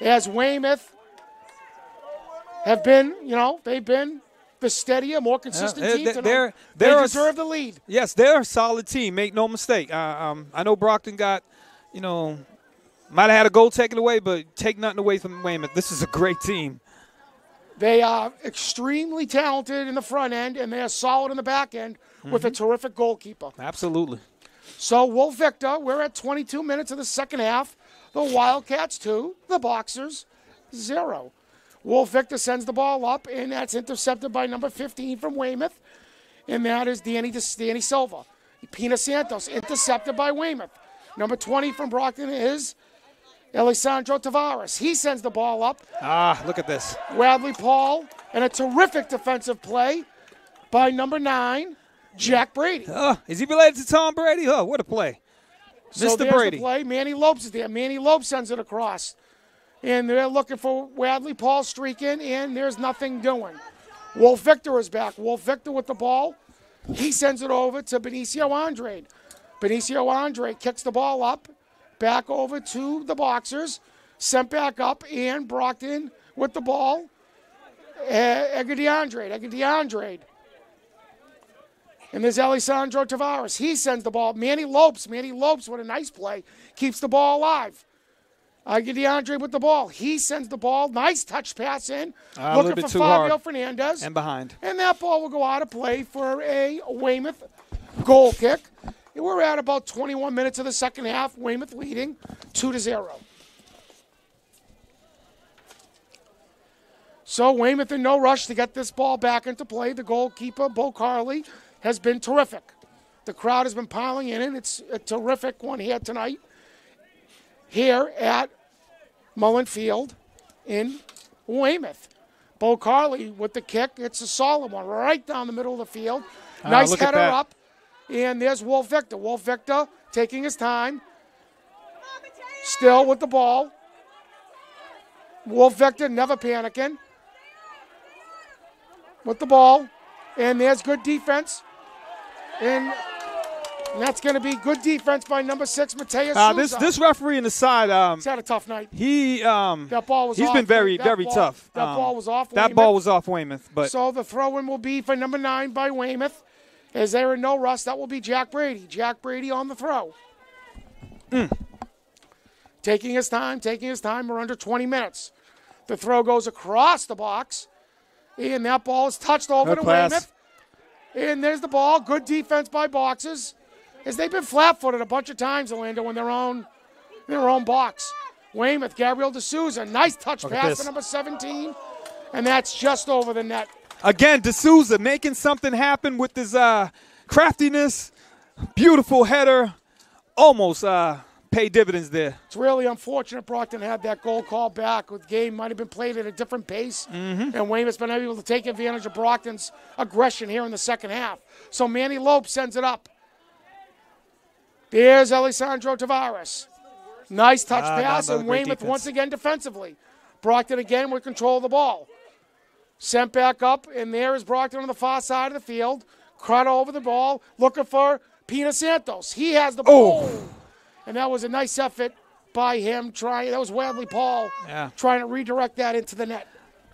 as Weymouth have been, you know, they've been the steadier, more consistent they're- team they're- they're- they a- deserve the lead. Yes, they're a solid team. Make no mistake. Uh, um, I know Brockton got, you know, might have had a goal taken away, but take nothing away from Weymouth. This is a great team. They are extremely talented in the front end, and they are solid in the back end with a terrific goalkeeper. Absolutely. So, Wolf Victor, we're at 22 minutes of the second half. The Wildcats, two. The Boxers, zero. Wolf Victor sends the ball up, and that's intercepted by number 15 from Weymouth, and that is Danny, Danny Silva. Pina Santos, intercepted by Weymouth. Number 20 from Brockton is Alessandro Tavares. He sends the ball up. Ah, look at this. Wadley Paul, and a terrific defensive play by number nine, Jack Brady. Oh, is he related to Tom Brady? Oh, what a play. So Mr. Brady. the play. Manny Lopes is there. Manny Lopes sends it across. And they're looking for Wadley Paul streaking, and there's nothing doing. Wolf Victor is back. Wolf Victor with the ball. He sends it over to Benicio Andre. Benicio Andre kicks the ball up, back over to the Boxers, sent back up, and Brockton with the ball. Edgar DeAndrade. Edgar DeAndrade. And there's Alessandro Tavares. He sends the ball. Manny Lopes. Manny Lopes, what a nice play. Keeps the ball alive. Edgar DeAndre with the ball. He sends the ball. Nice touch pass in. Ah, a looking for Fabio hard. Fernandez. And behind. And that ball will go out of play for a Weymouth goal kick. We're at about 21 minutes of the second half. Weymouth leading 2 to 0. So Weymouth in no rush to get this ball back into play. The goalkeeper, Bo Carley, has been terrific. The crowd has been piling in, and it's a terrific one here tonight. Here at Mullen Field in Weymouth. Bo Carley with the kick. It's a solid one, right down the middle of the field. Ah, nice look at header up. And there's Wolf Victor. Wolf Victor taking his time. Still with the ball. Wolf Victor never panicking. With the ball. And there's good defense. And that's going to be good defense by number six, Mateus Uh, this this referee in the side, um, He's had a tough night. he um, That ball was he's off. been very That very ball- tough. that Um, ball was off That Weymouth. ball was off Weymouth, but So the throw in will be for number nine by Weymouth. As there are in no rush, that will be Jack Brady. Jack Brady on the throw. Hmm. Taking his time, taking his time. We're under 20 minutes. The throw goes across the box. And that ball is touched over Good to pass. Weymouth. And there's the ball. Good defense by boxes. As they've been flat footed a bunch of times, Orlando, in their own their own box. Weymouth, Gabriel D'Souza. Nice touch Look pass to number 17. And that's just over the net. again, D'Souza making something happen with his uh, craftiness. Beautiful header, almost uh, pay dividends there. It's really unfortunate Brockton had that goal called back. The game might have been played at a different pace, and Weymouth's been able to take advantage of Brockton's aggression here in the second half. So Manny Lope sends it up. There's Alessandro Tavares. Nice touch Ah, pass, and Weymouth once again defensively. Brockton again with control of the ball. Sent back up, and there is Brockton on the far side of the field. Crowd over the ball, looking for Pina Santos. He has the ball. And that was a nice effort by him trying. That was Wadley Paul Yeah. trying to redirect that into the net.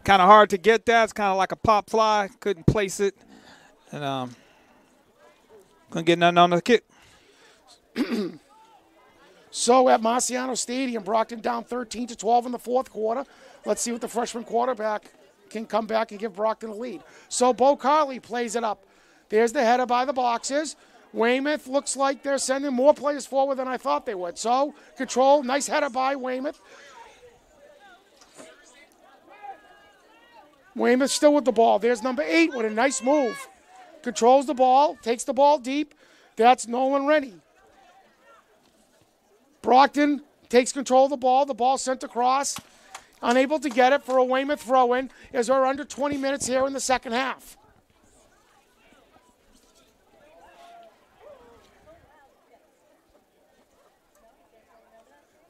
Kind of hard to get that. It's kind of like a pop fly. Couldn't place it. And um, couldn't get nothing on the kick. So at Marciano Stadium, Brockton down 13 to 12 in the fourth quarter. Let's see what the freshman quarterback can come back and give Brockton a lead. So Bo Carley plays it up. There's the header by the boxes. Weymouth looks like they're sending more players forward than I thought they would. So control, nice header by Weymouth. Weymouth still with the ball. There's number eight with a nice move. Controls the ball, takes the ball deep. That's Nolan Rennie. Brockton takes control of the ball. The ball sent across. Unable to get it for a Weymouth throw in as we're under 20 minutes here in the second half.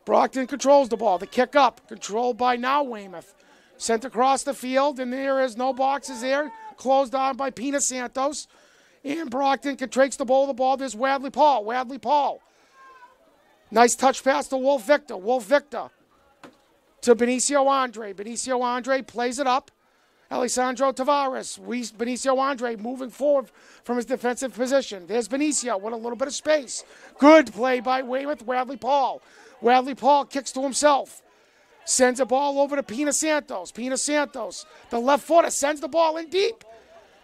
Brockton controls the ball. The kick up, controlled by now Weymouth. Sent across the field, and there is no boxes there. Closed on by Pina Santos. And Brockton takes the ball the ball. There's Wadley Paul. Wadley Paul. Nice touch pass to Wolf Victor. Wolf Victor to Benicio Andre. Benicio Andre plays it up. Alessandro Tavares. We, Benicio Andre moving forward from his defensive position. There's Benicio with a little bit of space. Good play by Weymouth. Wadley Paul. Wadley Paul kicks to himself. Sends a ball over to Pina Santos. Pina Santos, the left footer, sends the ball in deep.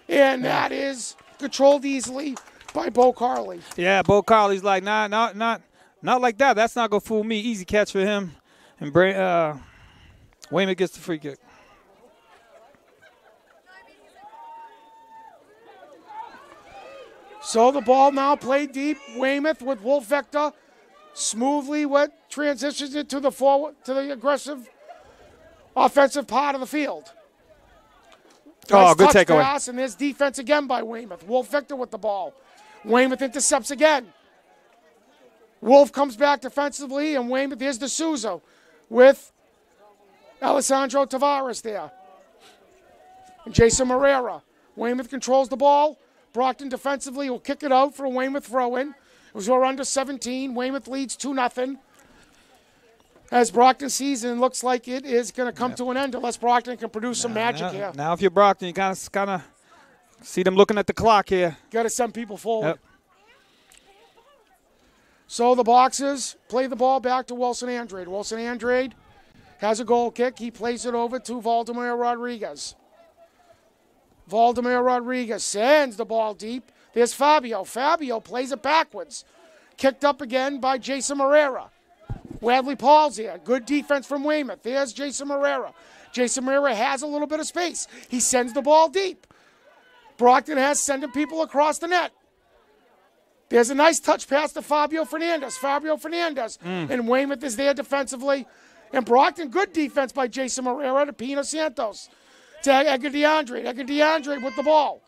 And that is controlled easily by Bo Carley. Yeah, Bo Carley's like, nah, not, not, not like that. That's not gonna fool me. Easy catch for him. And Bra- uh, Weymouth gets the free kick. So the ball now played deep. Weymouth with Wolf Victor smoothly what transitions it to the forward to the aggressive offensive part of the field. Oh, Nice good touch takeaway. pass, and there's defense again by Weymouth. Wolf Victor with the ball. Weymouth intercepts again. Wolf comes back defensively, and Weymouth here's the Souza with Alessandro Tavares there. And Jason Morera. Weymouth controls the ball. Brockton defensively will kick it out for a Weymouth throw in. It was we're under 17. Weymouth leads 2 0. As Brockton season looks like it is going to come to an end unless Brockton can produce some magic now, here. now if you're Brockton, you kind of, kind of see them looking at the clock here. Got to send people forward. Yep. So the boxes play the ball back to Wilson Andrade. Wilson Andrade has a goal kick. He plays it over to Valdemar Rodriguez. Valdemar Rodriguez sends the ball deep. There's Fabio. Fabio plays it backwards. Kicked up again by Jason Morera. Wadley Paul's here. Good defense from Weymouth. There's Jason Morera. Jason Morera has a little bit of space. He sends the ball deep. Brockton has sending people across the net. There's a nice touch pass to Fabio Fernandez. Fabio Fernandez. And Weymouth is there defensively. And Brockton, good defense by Jason Morera to Pina Santos. To Edgar DeAndre. Edgar DeAndre with the ball.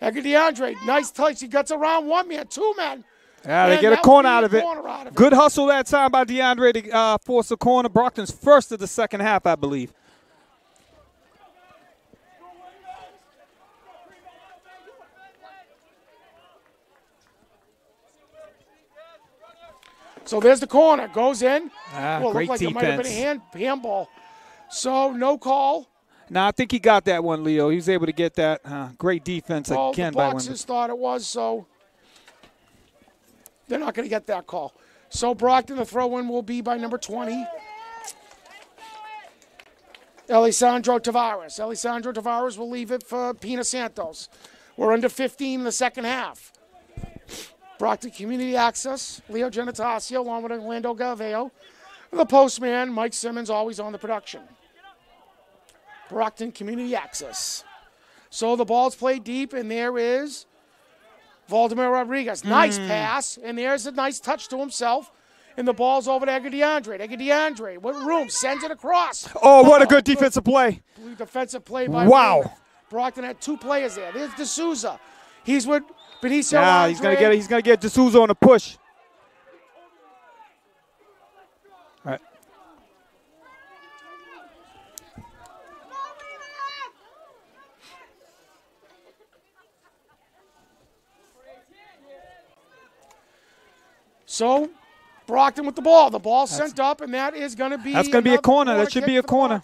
Edgar DeAndre, nice touch. He gets around one man, two men. Yeah, they And get a corner out of a it. corner out of it. Good hustle that time by DeAndre to uh, force a corner. Brockton's first of the second half, I believe. So there's the corner. Goes in. Ah, well, great looked like it might have been a hand, handball. So no call. Now I think he got that one, Leo. He was able to get that. Uh, great defense Well, again the by Boxers thought it was, so they're not going to get that call. So Brockton, the throw-in will be by number 20, Alessandro Tavares. Alessandro Tavares will leave it for Pina Santos. We're under 15 in the second half. Brockton Community Access, Leo Genitasio, along with Orlando Galveo. The postman, Mike Simmons, always on the production. Brockton Community Access. So the ball's played deep, and there is Valdemar Rodriguez. Hmm. Nice pass, and there's a nice touch to himself. And the ball's over to Edgar DeAndre. Edgar DeAndre, what room? Sends it across. Oh, what a good defensive play. Defensive play by Wow. Brockton had two players there. There's D'Souza. He's with but he's so he's gonna get he's gonna get D'Souza on a push. All right. So, Brockton with the ball. The ball that's sent up, and that is going to be that's going to be a corner. That should be a corner.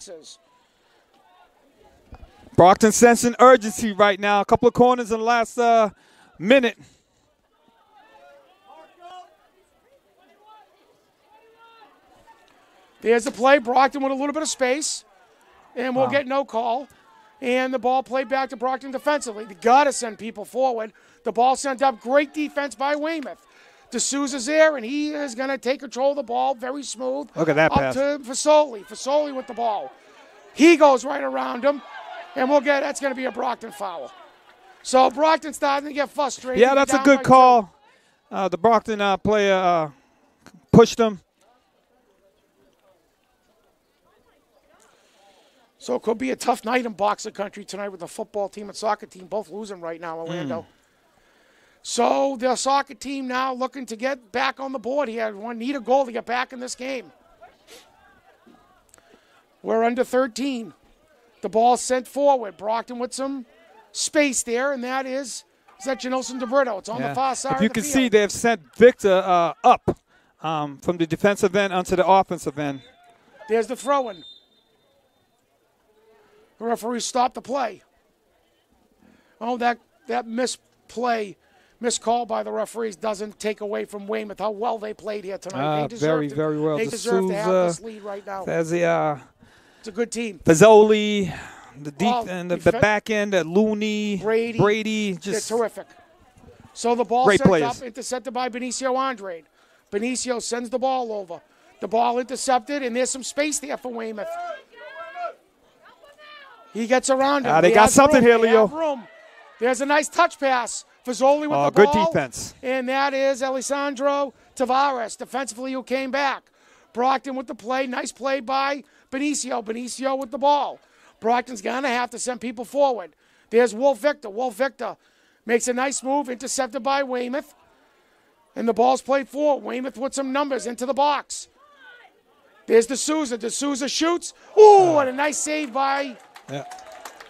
Brockton sensing urgency right now. A couple of corners in the last uh, minute. There's the play. Brockton with a little bit of space, and we'll Wow. get no call. And the ball played back to Brockton defensively. They got to send people forward. The ball sent up. Great defense by Weymouth. D'Souza's there, and he is going to take control of the ball. Very smooth. Look at that up pass. to Fasoli. Fasoli with the ball. He goes right around him, and we'll get that's going to be a Brockton foul. So Brockton starting to get frustrated. Yeah, that's a good call. Uh, the Brockton uh, player uh, pushed him. So it could be a tough night in boxer country tonight with the football team and soccer team both losing right now, Orlando. So the soccer team now looking to get back on the board here. One need a goal to get back in this game. We're under 13. The ball sent forward. Brockton with some space there, and that is is that Janelson DeBrito. It's on Yeah. the far side. If you can field. see, they've sent Victor uh, up um, from the defensive end onto the offensive end. There's the throw in. The referee stopped the play. Oh, that that misplay, miscall by the referees doesn't take away from Weymouth how well they played here tonight. They deserve very, to, very well. They deserve to have this lead right now. There's the uh, It's a good team. Fazoli, the deep Oh, and the, the back end, uh, Looney, Brady. Brady, just terrific. So the ball players. up, intercepted by Benicio Andrade. Benicio sends the ball over. The ball intercepted, and there's some space there for Weymouth. He gets around him. Ah, they got something room. here, Leo. room. There's a nice touch pass. Fazoli with Oh, the good defense. And that is Alessandro Tavares, defensively, who came back. Brockton with the play. Nice play by Benicio. Benicio with the ball. Brockton's going to have to send people forward. There's Wolf Victor. Wolf Victor makes a nice move, intercepted by Weymouth. And the ball's played forward. Weymouth with some numbers into the box. There's D'Souza. D'Souza shoots. Ooh, what a nice save by yeah.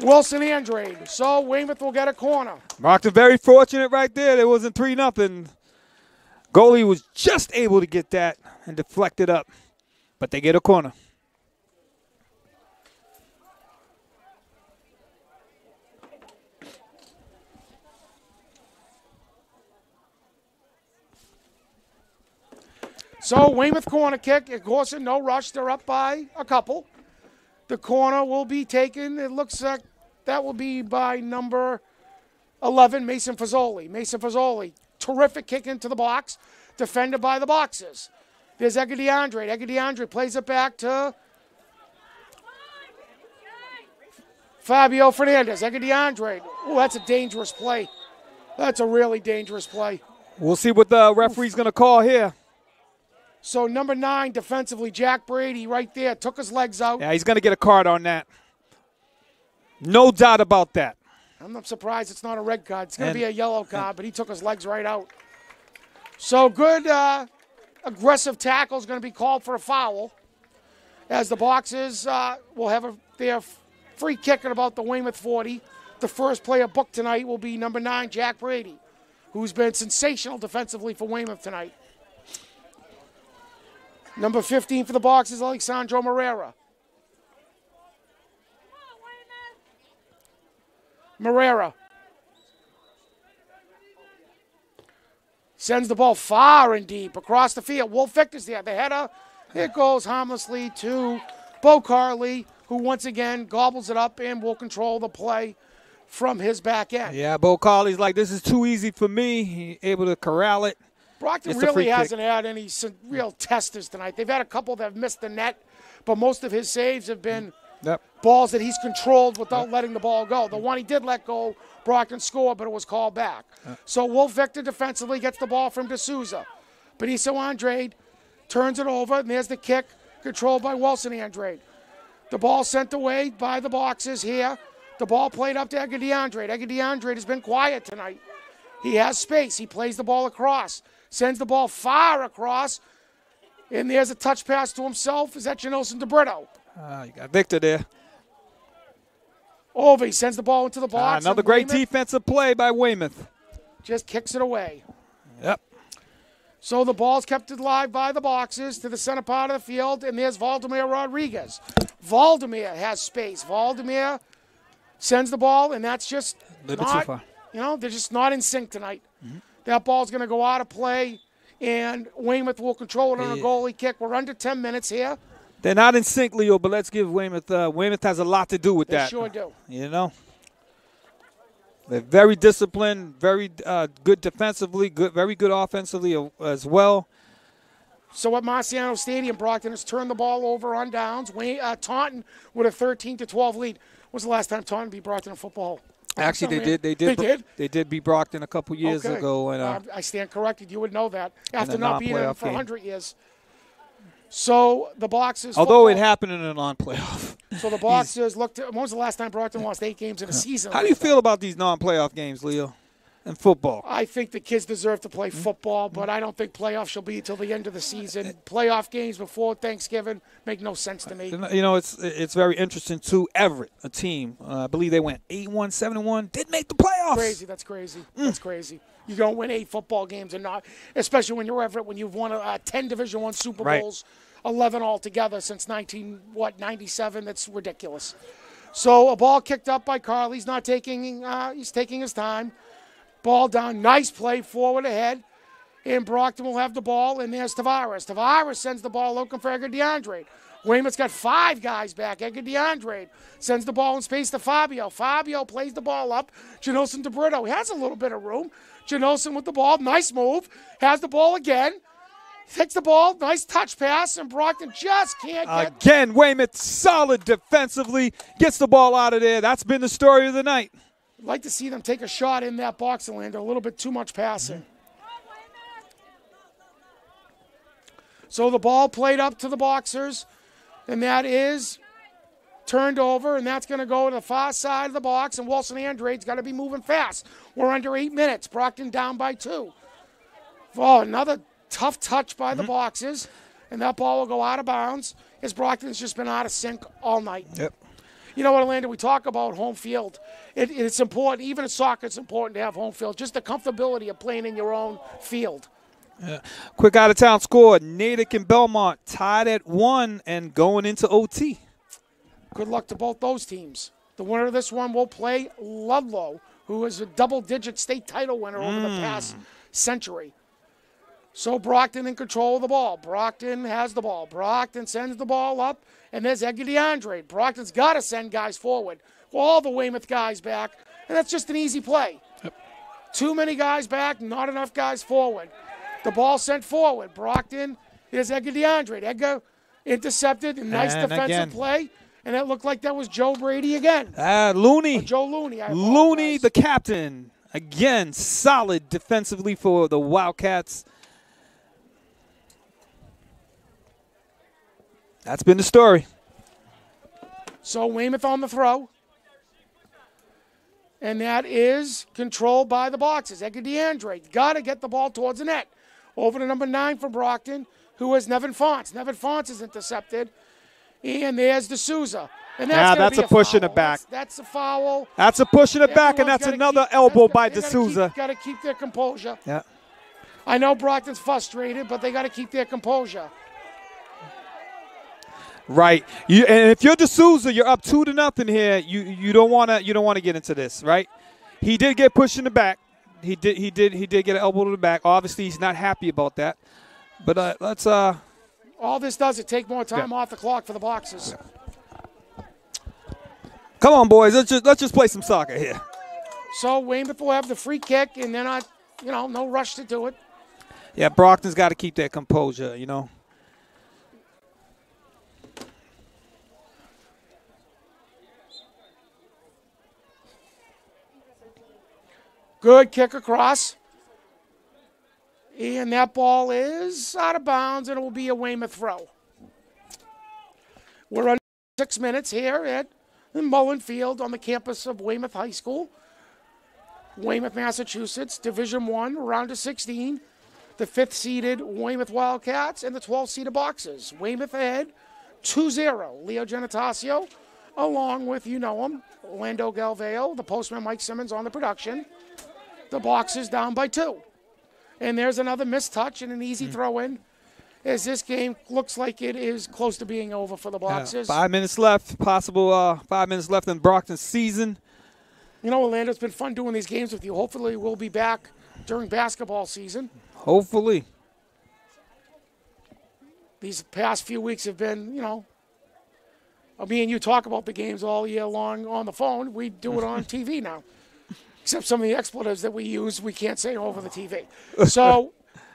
Wilson Andrade. So Weymouth will get a corner. Brockton very fortunate right there. It wasn't three nothing. Goalie was just able to get that and deflect it up, but they get a corner. So Weymouth corner kick. Of course, in no rush. They're up by a couple. The corner will be taken. It looks like that will be by number 11, Mason Fazoli. Mason Fazoli, terrific kick into the box, defended by the boxes. There's Edgar DeAndre. Edgar DeAndre plays it back to Fabio Fernandez. Edgar DeAndre. Oh, that's a dangerous play. That's a really dangerous play. We'll see what the referee's going to call here. So number nine defensively, Jack Brady right there took his legs out. Yeah, he's going to get a card on that. No doubt about that. I'm not surprised it's not a red card. It's going to be a yellow card, but he took his legs right out. So good uh, aggressive tackle is going to be called for a foul. As the boxes uh, will have a, their free kick at about the Weymouth 40. The first player booked tonight will be number nine, Jack Brady, who's been sensational defensively for Weymouth tonight. Number 15 for the box is Alexandro Morera. Morera sends the ball far and deep across the field. Wolf Victor's there. The header, it goes harmlessly to Bo Carley, who once again gobbles it up and will control the play from his back end. Yeah, Bo Carley's like, this is too easy for me. He able to corral it. Brockton It's really hasn't had any real testers tonight. They've had a couple that have missed the net, but most of his saves have been Yep. balls that he's controlled without letting the ball go. The one he did let go, Brockton scored, but it was called back. So Wolf Victor defensively gets the ball from D'Souza. Benicio Andrade turns it over, and there's the kick controlled by Wilson Andrade. The ball sent away by the boxes here. The ball played up to Edgar DeAndre. Edgar DeAndre has been quiet tonight. He has space. He plays the ball across, sends the ball far across, and there's a touch pass to himself. Is that Janelson DeBrito? Uh, you got Victor there. Over. He sends the ball into the Uh, box. another great Weymouth defensive play by Weymouth. Just kicks it away. Yep. So the ball's kept alive by the boxes to the center part of the field, and there's Valdemar Rodriguez. Valdemar has space. Valdemar sends the ball, and that's just Little too not, far. you know, they're just not in sync tonight. That ball's going to go out of play, and Weymouth will control it on a goalie kick. We're under 10 minutes here. They're not in sync, Leo, but let's give Weymouth. Uh, Weymouth has a lot to do with They that. sure do. You know, they're very disciplined, very uh, good defensively, good, very good offensively as well. So at Marciano Stadium, Brockton has turned the ball over on downs. Wayne, uh, Taunton with a 13 to 12 lead. Was the last time Taunton beat Brockton in football? Actually, they did. They did. They did. They did beat Brockton a couple years Okay. ago, and uh, I stand corrected. You would know that after not beating them for game. 100 years. So the Boxers. although it happened in a non-playoff. So the Boxers looked. When was the last time Brockton lost eight games in a season? How do you feel about these non-playoff games, Leo, in football? I think the kids deserve to play football, but I don't think playoffs shall be until the end of the season. Playoff games before Thanksgiving make no sense to me. You know, it's it's very interesting too. Everett, a team, uh, I believe they went 8-1, 7-1, did make the playoffs. Crazy. That's crazy. Mm. That's crazy. You don't win eight football games and not, especially when you're Everett, when you've won uh, ten Division One Super Right. Bowls, eleven altogether since nineteen what ninety seven. That's ridiculous. So a ball kicked up by Carl. He's not taking. Uh, he's taking his time. Ball down. Nice play forward ahead. And Brockton will have the ball, and there's Tavares. Tavares sends the ball looking for Edgar DeAndre. Weymouth's got five guys back. Edgar DeAndre sends the ball in space to Fabio. Fabio plays the ball up. Janelson DeBrito. He has a little bit of room. Janelson with the ball. Nice move. Has the ball again. Takes the ball. Nice touch pass, and Brockton just can't get. Again, Weymouth solid defensively, gets the ball out of there. That's been the story of the night. I'd like to see them take a shot in that box and land a little bit too much passing. So the ball played up to the boxers, and that is turned over, and that's going to go to the far side of the box, and Wilson Andrade's got to be moving fast. We're under eight minutes. Brockton down by two. Oh, another tough touch by the mm-hmm. boxes, and that ball will go out of bounds as Brockton's just been out of sync all night. Yep. You know what, Orlando? We talk about home field. It, it's important, even in soccer, it's important to have home field. Just the comfortability of playing in your own field. Yeah. Quick out of town score. Natick and Belmont tied at one and going into OT. Good luck to both those teams. The winner of this one will play Ludlow, who is a double digit state title winner over the hmm. past century. So Brockton in control of the ball. Brockton has the ball. Brockton sends the ball up, and there's Edgar DeAndre. Brockton's got to send guys forward. All the Weymouth guys back, and that's just an easy play. Too many guys back, not enough guys forward. The ball sent forward. Brockton, here's Edgar DeAndre. Edgar intercepted, nice And defensive again. play, and it looked like that was Joe Brady again. Ah, Looney. Joe Looney. Looney, the captain. Again, solid defensively for the Wildcats. That's been the story. So Weymouth on the throw. And that is controlled by the boxes. Edgar DeAndre got to get the ball towards the net. Over to number nine for Brockton, who is Nevin Fonts. Nevin Fonts is intercepted. And there's D'Souza. And that's that's be a push in the back. That's, that's a foul. That's a push in the back, and that's another keep- elbow that's- by D'Souza. Got to keep their composure. Yeah. I know Brockton's frustrated, but they got to keep their composure. Right. You and if you're D'Souza, you're up two to nothing here. You you don't wanna you don't wanna get into this, right? He did get pushed in the back. He did he did he did get an elbow to the back. Obviously he's not happy about that. But uh, let's uh All this does is take more time off the clock for the boxes. come on boys, let's just let's just play some soccer here. So Weymouth will have the free kick, and they're not, you know, no rush to do it. Yeah, Brockton's got to keep that composure, you know. Good kick across. And that ball is out of bounds, and it will be a Weymouth throw. We're under six minutes here at Mullen Field on the campus of Weymouth High School. Weymouth, Massachusetts, Division One, round of 16. The fifth seeded Weymouth Wildcats and the 12th seeded Boxers. Weymouth ahead 2 0. Leo Genitasio, along with, you know him, Orlando Galveo, the postman Mike Simmons on the production. The Boxers down by two. And there's another missed touch and an easy throw in. As this game looks like it is close to being over for the Yeah, Boxers. Five minutes left. Possible uh, five minutes left in Brockton's season. You know, Orlando, it's been fun doing these games with you. Hopefully, we'll be back during basketball season. Hopefully. These past few weeks have been, you know, uh, me and you talk about the games all year long on the phone. We do it on TV now. Except some of the expletives that we use, we can't say over the TV. So,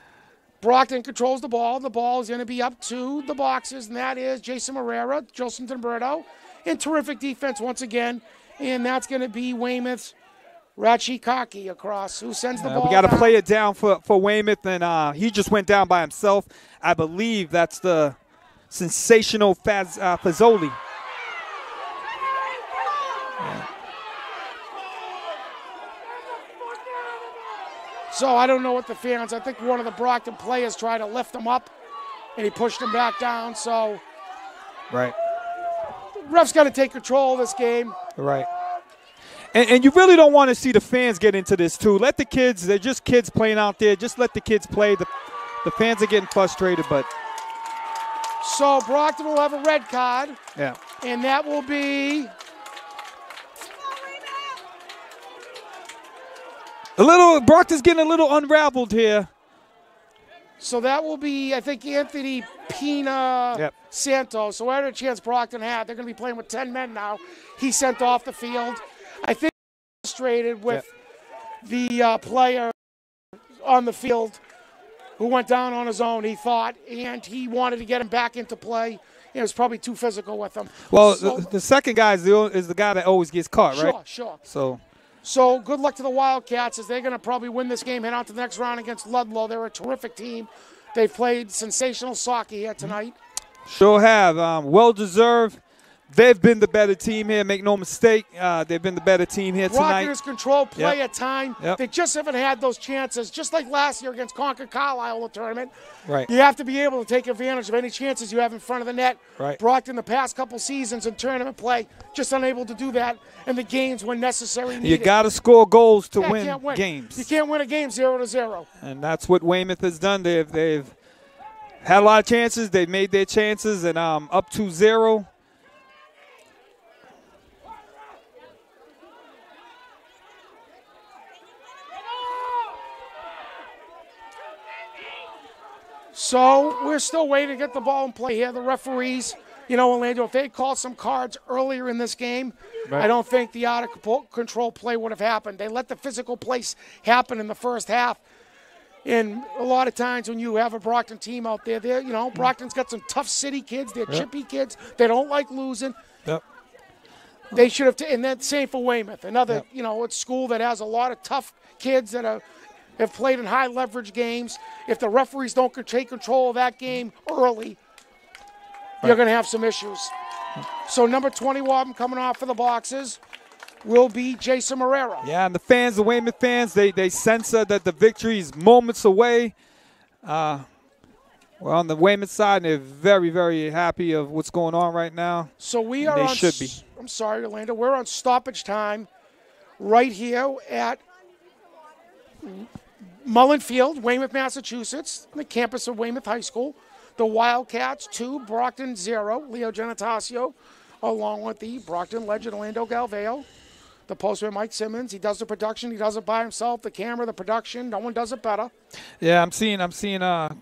Brockton controls the ball. The ball is going to be up to the boxes, and that is Jason Morera, Joseph Timberto, and terrific defense once again. And that's going to be Weymouth's Rachi Kaki across, who sends the Uh, ball. we got to play it down for, for Weymouth, and uh, he just went down by himself. I believe that's the sensational Faz, uh, Fazoli. So I don't know what the fans. I think one of the Brockton players tried to lift him up, and he pushed him back down. So Right. ref's got to take control of this game. Right. And, and you really don't want to see the fans get into this too. Let the kids, they're just kids playing out there. Just let the kids play. The, the fans are getting frustrated, but So Brockton will have a red card, yeah. and that will be A little, Brockton's getting a little unraveled here. so that will be I think Anthony Pina Yep. Santos. So whatever chance Brockton had, they're going to be playing with ten men now. He sent off the field. I think frustrated with the uh, player on the field who went down on his own. He thought, and he wanted to get him back into play. It was probably too physical with him. Well, So- the, the second guy is the, is the guy that always gets caught, sure, right? sure. So, So good luck to the Wildcats as they're going to probably win this game, head on to the next round against Ludlow. They're a terrific team. They've played sensational soccer here tonight. sure have. Um, well deserved. They've been the better team here. Make no mistake. Uh, they've been the better team here tonight. has controlled play Yep. at time. Yep. They just haven't had those chances, just like last year against Concord Carlisle in the tournament. Right. You have to be able to take advantage of any chances you have in front of the net. Right. Brockton, the past couple seasons in tournament play, just unable to do that in the games when necessary. You got to score goals to Yeah, win, win games. You can't win a game zero to zero. and that's what Weymouth has done. They've they've had a lot of chances. They've made their chances, and um, up to zero. So we're still waiting to get the ball in play here. The referees, you know, Orlando, if they called some cards earlier in this game, I don't think the out of control- play would have happened. They let the physical place happen in the first half. And a lot of times when you have a Brockton team out there, they're, you know, Brockton's got some tough city kids. They're chippy kids. They don't like losing. Yep. They should have, t- and that's same for Weymouth. Another, Yep. you know, it's school that has a lot of tough kids that are, have played in high leverage games. If the referees don't take control of that game early, you're going to have some issues. So number 21 coming off of the boxes will be Jason Morera. Yeah, and the fans, the Weymouth fans, they they sense uh, that the victory is moments away. Uh, we're on the Weymouth side, and they're very, very happy of what's going on right now. So we are They on. should be. I'm sorry, Orlando. We're on stoppage time, right here at Mullen Field, Weymouth, Massachusetts, the campus of Weymouth High School. The Wildcats two, Brockton zero. Leo Genatasio, along with the Brockton legend Orlando Galveo. The postman Mike Simmons. He does the production. He does it by himself. The camera, the production. No one does it better. Yeah, I'm seeing I'm seeing uh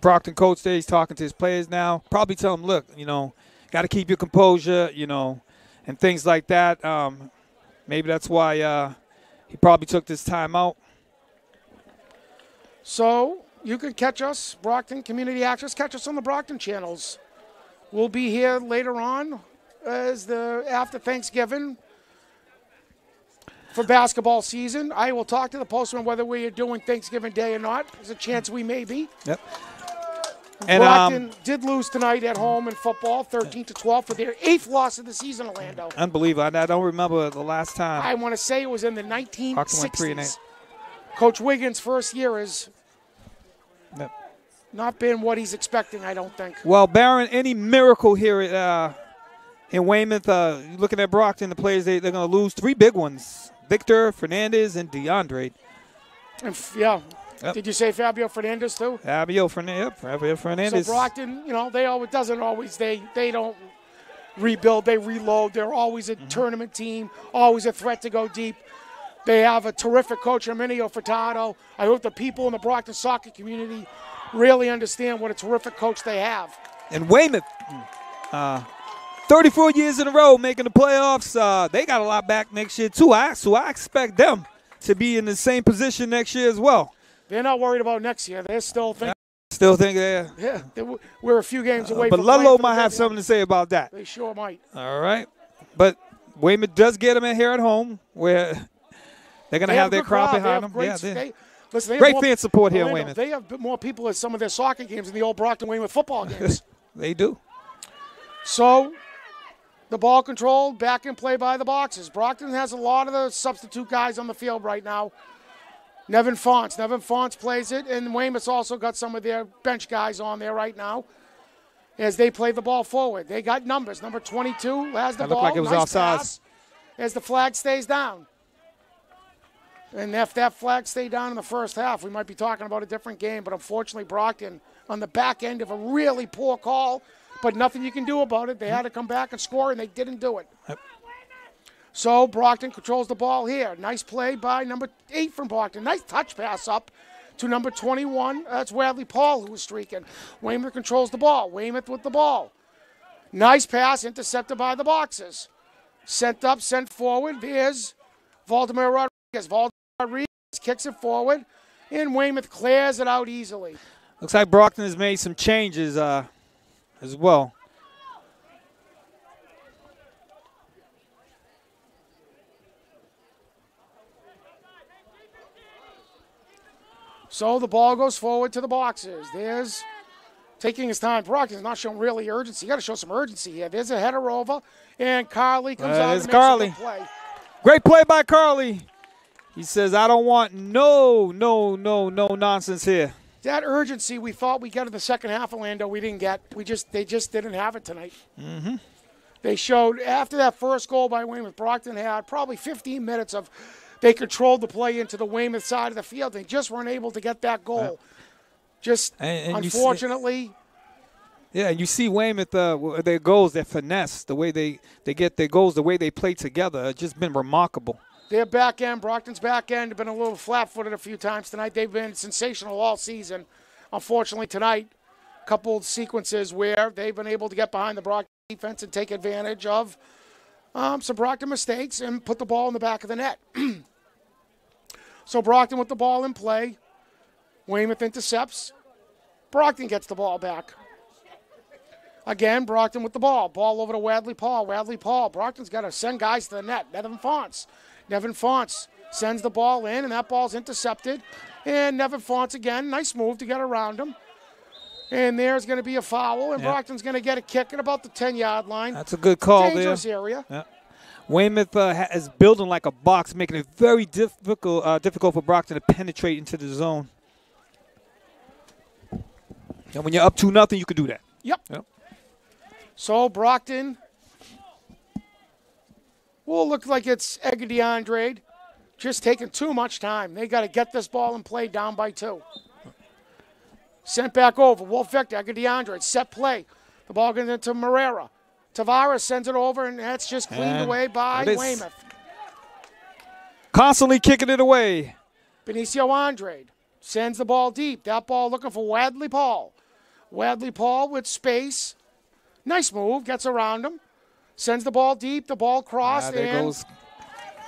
Brockton coach there. He's talking to his players now. Probably tell them, look, you know, got to keep your composure, you know, and things like that. Um, maybe that's why uh, he probably took this time out. So you can catch us, Brockton Community Access. Catch us on the Brockton channels. We'll be here later on as the after Thanksgiving for basketball season. I will talk to the postman whether we are doing Thanksgiving Day or not. There's a chance we may be. Yep. And Brockton um, did lose tonight at home in football, 13 to 12, for their eighth loss of the season. Orlando. unbelievable. I, I don't remember the last time. I want to say it was in the Brockton went three and 1960s. Coach Wiggins' first year Yep. Not been what he's expecting. I don't think. Well, Baron, any miracle here at, uh, in Weymouth? Uh, looking at Brockton, the players they, they're going to lose three big ones: Victor, Fernandez, and DeAndre. And f- yeah, Yep. Did you say Fabio Fernandez too? Fabio Fernandez. Yep, Fabio Fernandez. So Brockton, you know, they always doesn't always they they don't rebuild, they reload. They're always a Mm-hmm. tournament team, always a threat to go deep. They have a terrific coach, Arminio Furtado. I hope the people in the Brockton soccer community really understand what a terrific coach they have. and Weymouth, uh, 34 years in a row making the playoffs. Uh, they got a lot back next year too. I, so I expect them to be in the same position next year as well. They're not worried about next year. They're still thinking, Still think they're. yeah, they, we're a few games away. Uh, but Ludlow might have something to say about that. They sure might. All right, but Weymouth does get them in here at home where they're going to have a their crowd behind have them. Yeah, they, listen, great more- fan support here in Weymouth. They have more people at some of their soccer games than the old Brockton Weymouth football games. They do. so, the ball controlled, back in play by the boxes. Brockton has a lot of the substitute guys on the field right now. Nevin Fonts. Nevin Fonts plays it, and Weymouth's also got some of their bench guys on there right now as they play the ball forward. They got numbers. Number 22 has the That looked ball. like it was nice offsides. as the flag stays down. And if that flag stayed down in the first half, we might be talking about a different game. But unfortunately, Brockton on the back end of a really poor call, but nothing you can do about it. They had to come back and score, and they didn't do it. So Brockton controls the ball here. Nice play by number eight from Brockton. Nice touch pass up to number 21. That's Wadley Paul who was streaking. Weymouth controls the ball. Weymouth with the ball. Nice pass intercepted by the boxes. Sent up, sent forward. There's Valdemar Rodriguez. Valdemar Rodriguez kicks it forward, and Weymouth clears it out easily. Looks like Brockton has made some changes uh, as well. So the ball goes forward to the boxes. There's taking his time. Brockton's not showing really urgency. You got to show some urgency here. There's a header over, and Carley comes Uh, out and makes a Carley. good play. Great play by Carley. He says, I don't want no, no, no, no nonsense here. That urgency we thought we get in the second half, Orlando, we didn't get. We just they just didn't have it tonight. Mm-hmm. They showed after that first goal by Weymouth, Brockton had probably 15 minutes of they controlled the play into the Weymouth side of the field. They just weren't able to get that goal. Just And- and unfortunately, Yeah, you see Weymouth, uh, their goals, their finesse, the way they, they get their goals, the way they play together, it's just been remarkable. Their back end, Brockton's back end, have been a little flat footed a few times tonight. They've been sensational all season. Unfortunately, tonight, a couple sequences where they've been able to get behind the Brockton defense and take advantage of um, some Brockton mistakes and put the ball in the back of the net. so Brockton with the ball in play. Weymouth intercepts. Brockton gets the ball back. Again, Brockton with the ball. Ball over to Wadley Paul. Wadley Paul. Brockton's got to send guys to the net. Nevin Fonts. Nevin Fonts sends the ball in, and that ball's intercepted. And Nevin Fonts again, nice move to get around him. And there's going to be a foul, and Yeah. Brockton's going to get a kick at about the 10 yard line. That's a good call there. Dangerous area. Weymouth uh, is building like a box, making it very difficult uh, difficult for Brockton to penetrate into the zone. And when you're up to nothing, you can do that. Yep. Yep. So Brockton will look like it's Edgar DeAndre just taking too much time. They got to get this ball and play down by two. Sent back over. Wolf Victor, Edgar DeAndre, set play. The ball goes into Morera. Tavares sends it over, and that's just cleaned And away by. Weymouth. Constantly kicking it away. Benicio Andrade sends the ball deep. That ball looking for Wadley Paul. Wadley Paul with space. Nice move. Gets around him. Sends the ball deep. The ball Ah, crossed. there and goes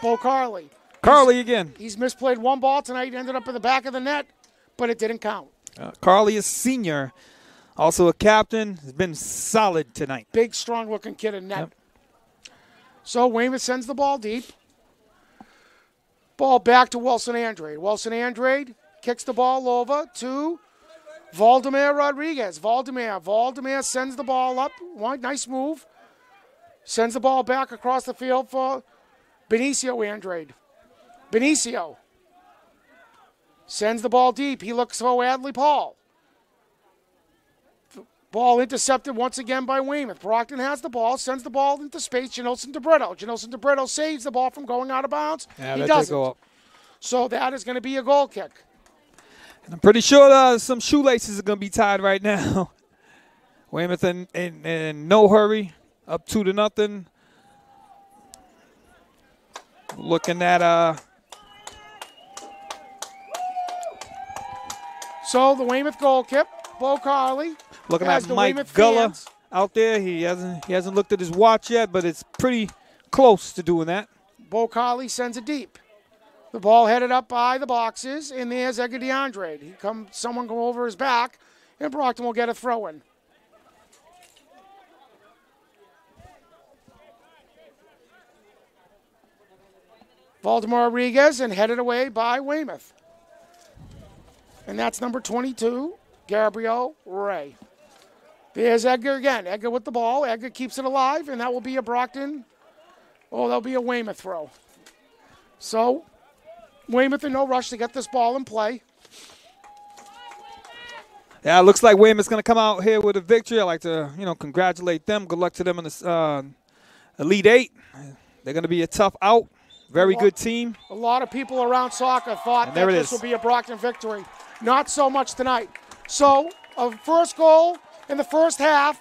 Bo Carley. Carly again. He's misplayed one ball tonight. Ended up in the back of the net, but it didn't count. Uh, Carley is senior, also a captain. Has been solid tonight. Big, strong looking kid in net. Yep. So Weymouth sends the ball deep. Ball back to Wilson Andrade. Wilson Andrade kicks the ball over to Valdemar Rodriguez. Valdemar. Valdemar sends the ball up. One nice move. Sends the ball back across the field for Benicio Andrade. Benicio sends the ball deep. He looks for Wadley Paul. Ball intercepted once again by Weymouth. Brockton has the ball, sends the ball into space. Janelson DeBrito. Janelson DeBrito saves the ball from going out of bounds. Yeah, he that did doesn't. go up. So that is going to be a goal kick. And I'm pretty sure uh, some shoelaces are going to be tied right now. Weymouth in, in, in no hurry, up two to nothing. Looking at uh, So the Weymouth goal kick, Bo Carley. looking at Mike Weymouth Gullah fans- out there. He hasn't he hasn't looked at his watch yet, but it's pretty close to doing that. Bo Carley sends it deep. The ball headed up by the boxes, and there's Edgar DeAndre. He come, someone go over his back, and Brockton will get a throw in. Valdemar Rodriguez and headed away by Weymouth. And that's number 22, Gabriel Ray. There's Edgar again. Edgar with the ball. Edgar keeps it alive, and that will be a Brockton Oh, there'll be a Weymouth throw. So, Weymouth in no rush to get this ball in play. Yeah, it looks like Weymouth's going to come out here with a victory. I'd like to, you know, congratulate them. Good luck to them in the uh, Elite Eight. They're going to be a tough out. Very good team. A lot of people around soccer thought And that there this is. would be a Brockton victory. Not so much tonight. So, a first goal in the first half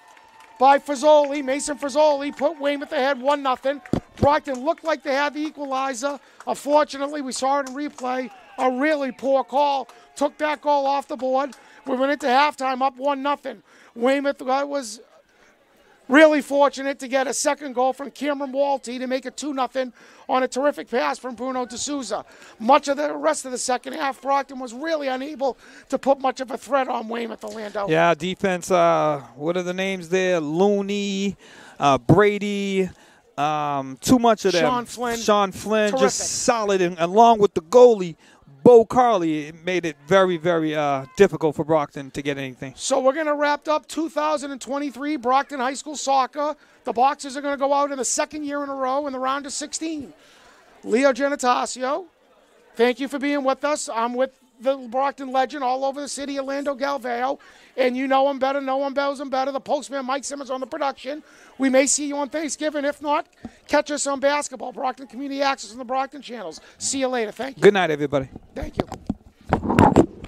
by Fazoli, Mason Fazoli, put Weymouth ahead 1 0. Brockton looked like they had the equalizer. Unfortunately, we saw it in replay. A really poor call. Took that goal off the board. We went into halftime up 1 0. Weymouth was really fortunate to get a second goal from Cameron Walty to make it 2 0 on a terrific pass from Bruno D'Souza. Much of the rest of the second half, Brockton was really unable to put much of a threat on Weymouth Orlando. Yeah, defense. Uh, what are the names there? Looney, uh, Brady. Um, too much of them. Sean Flynn. Sean Flynn, Terrific. just solid, and along with the goalie, Bo Carley, it made it very, very uh, difficult for Brockton to get anything. So we're going to wrap up 2023 Brockton High School soccer. The Boxers are going to go out in the second year in a row in the round of 16. Leo Genitacio, thank you for being with us. I'm with the Brockton legend all over the city, Orlando Galveo, and you know him better, no one knows him better. The postman Mike Simmons on the production. We may see you on Thanksgiving. If not, catch us on basketball, Brockton Community Access on the Brockton channels. See you later. Thank you. Good night, everybody. Thank you.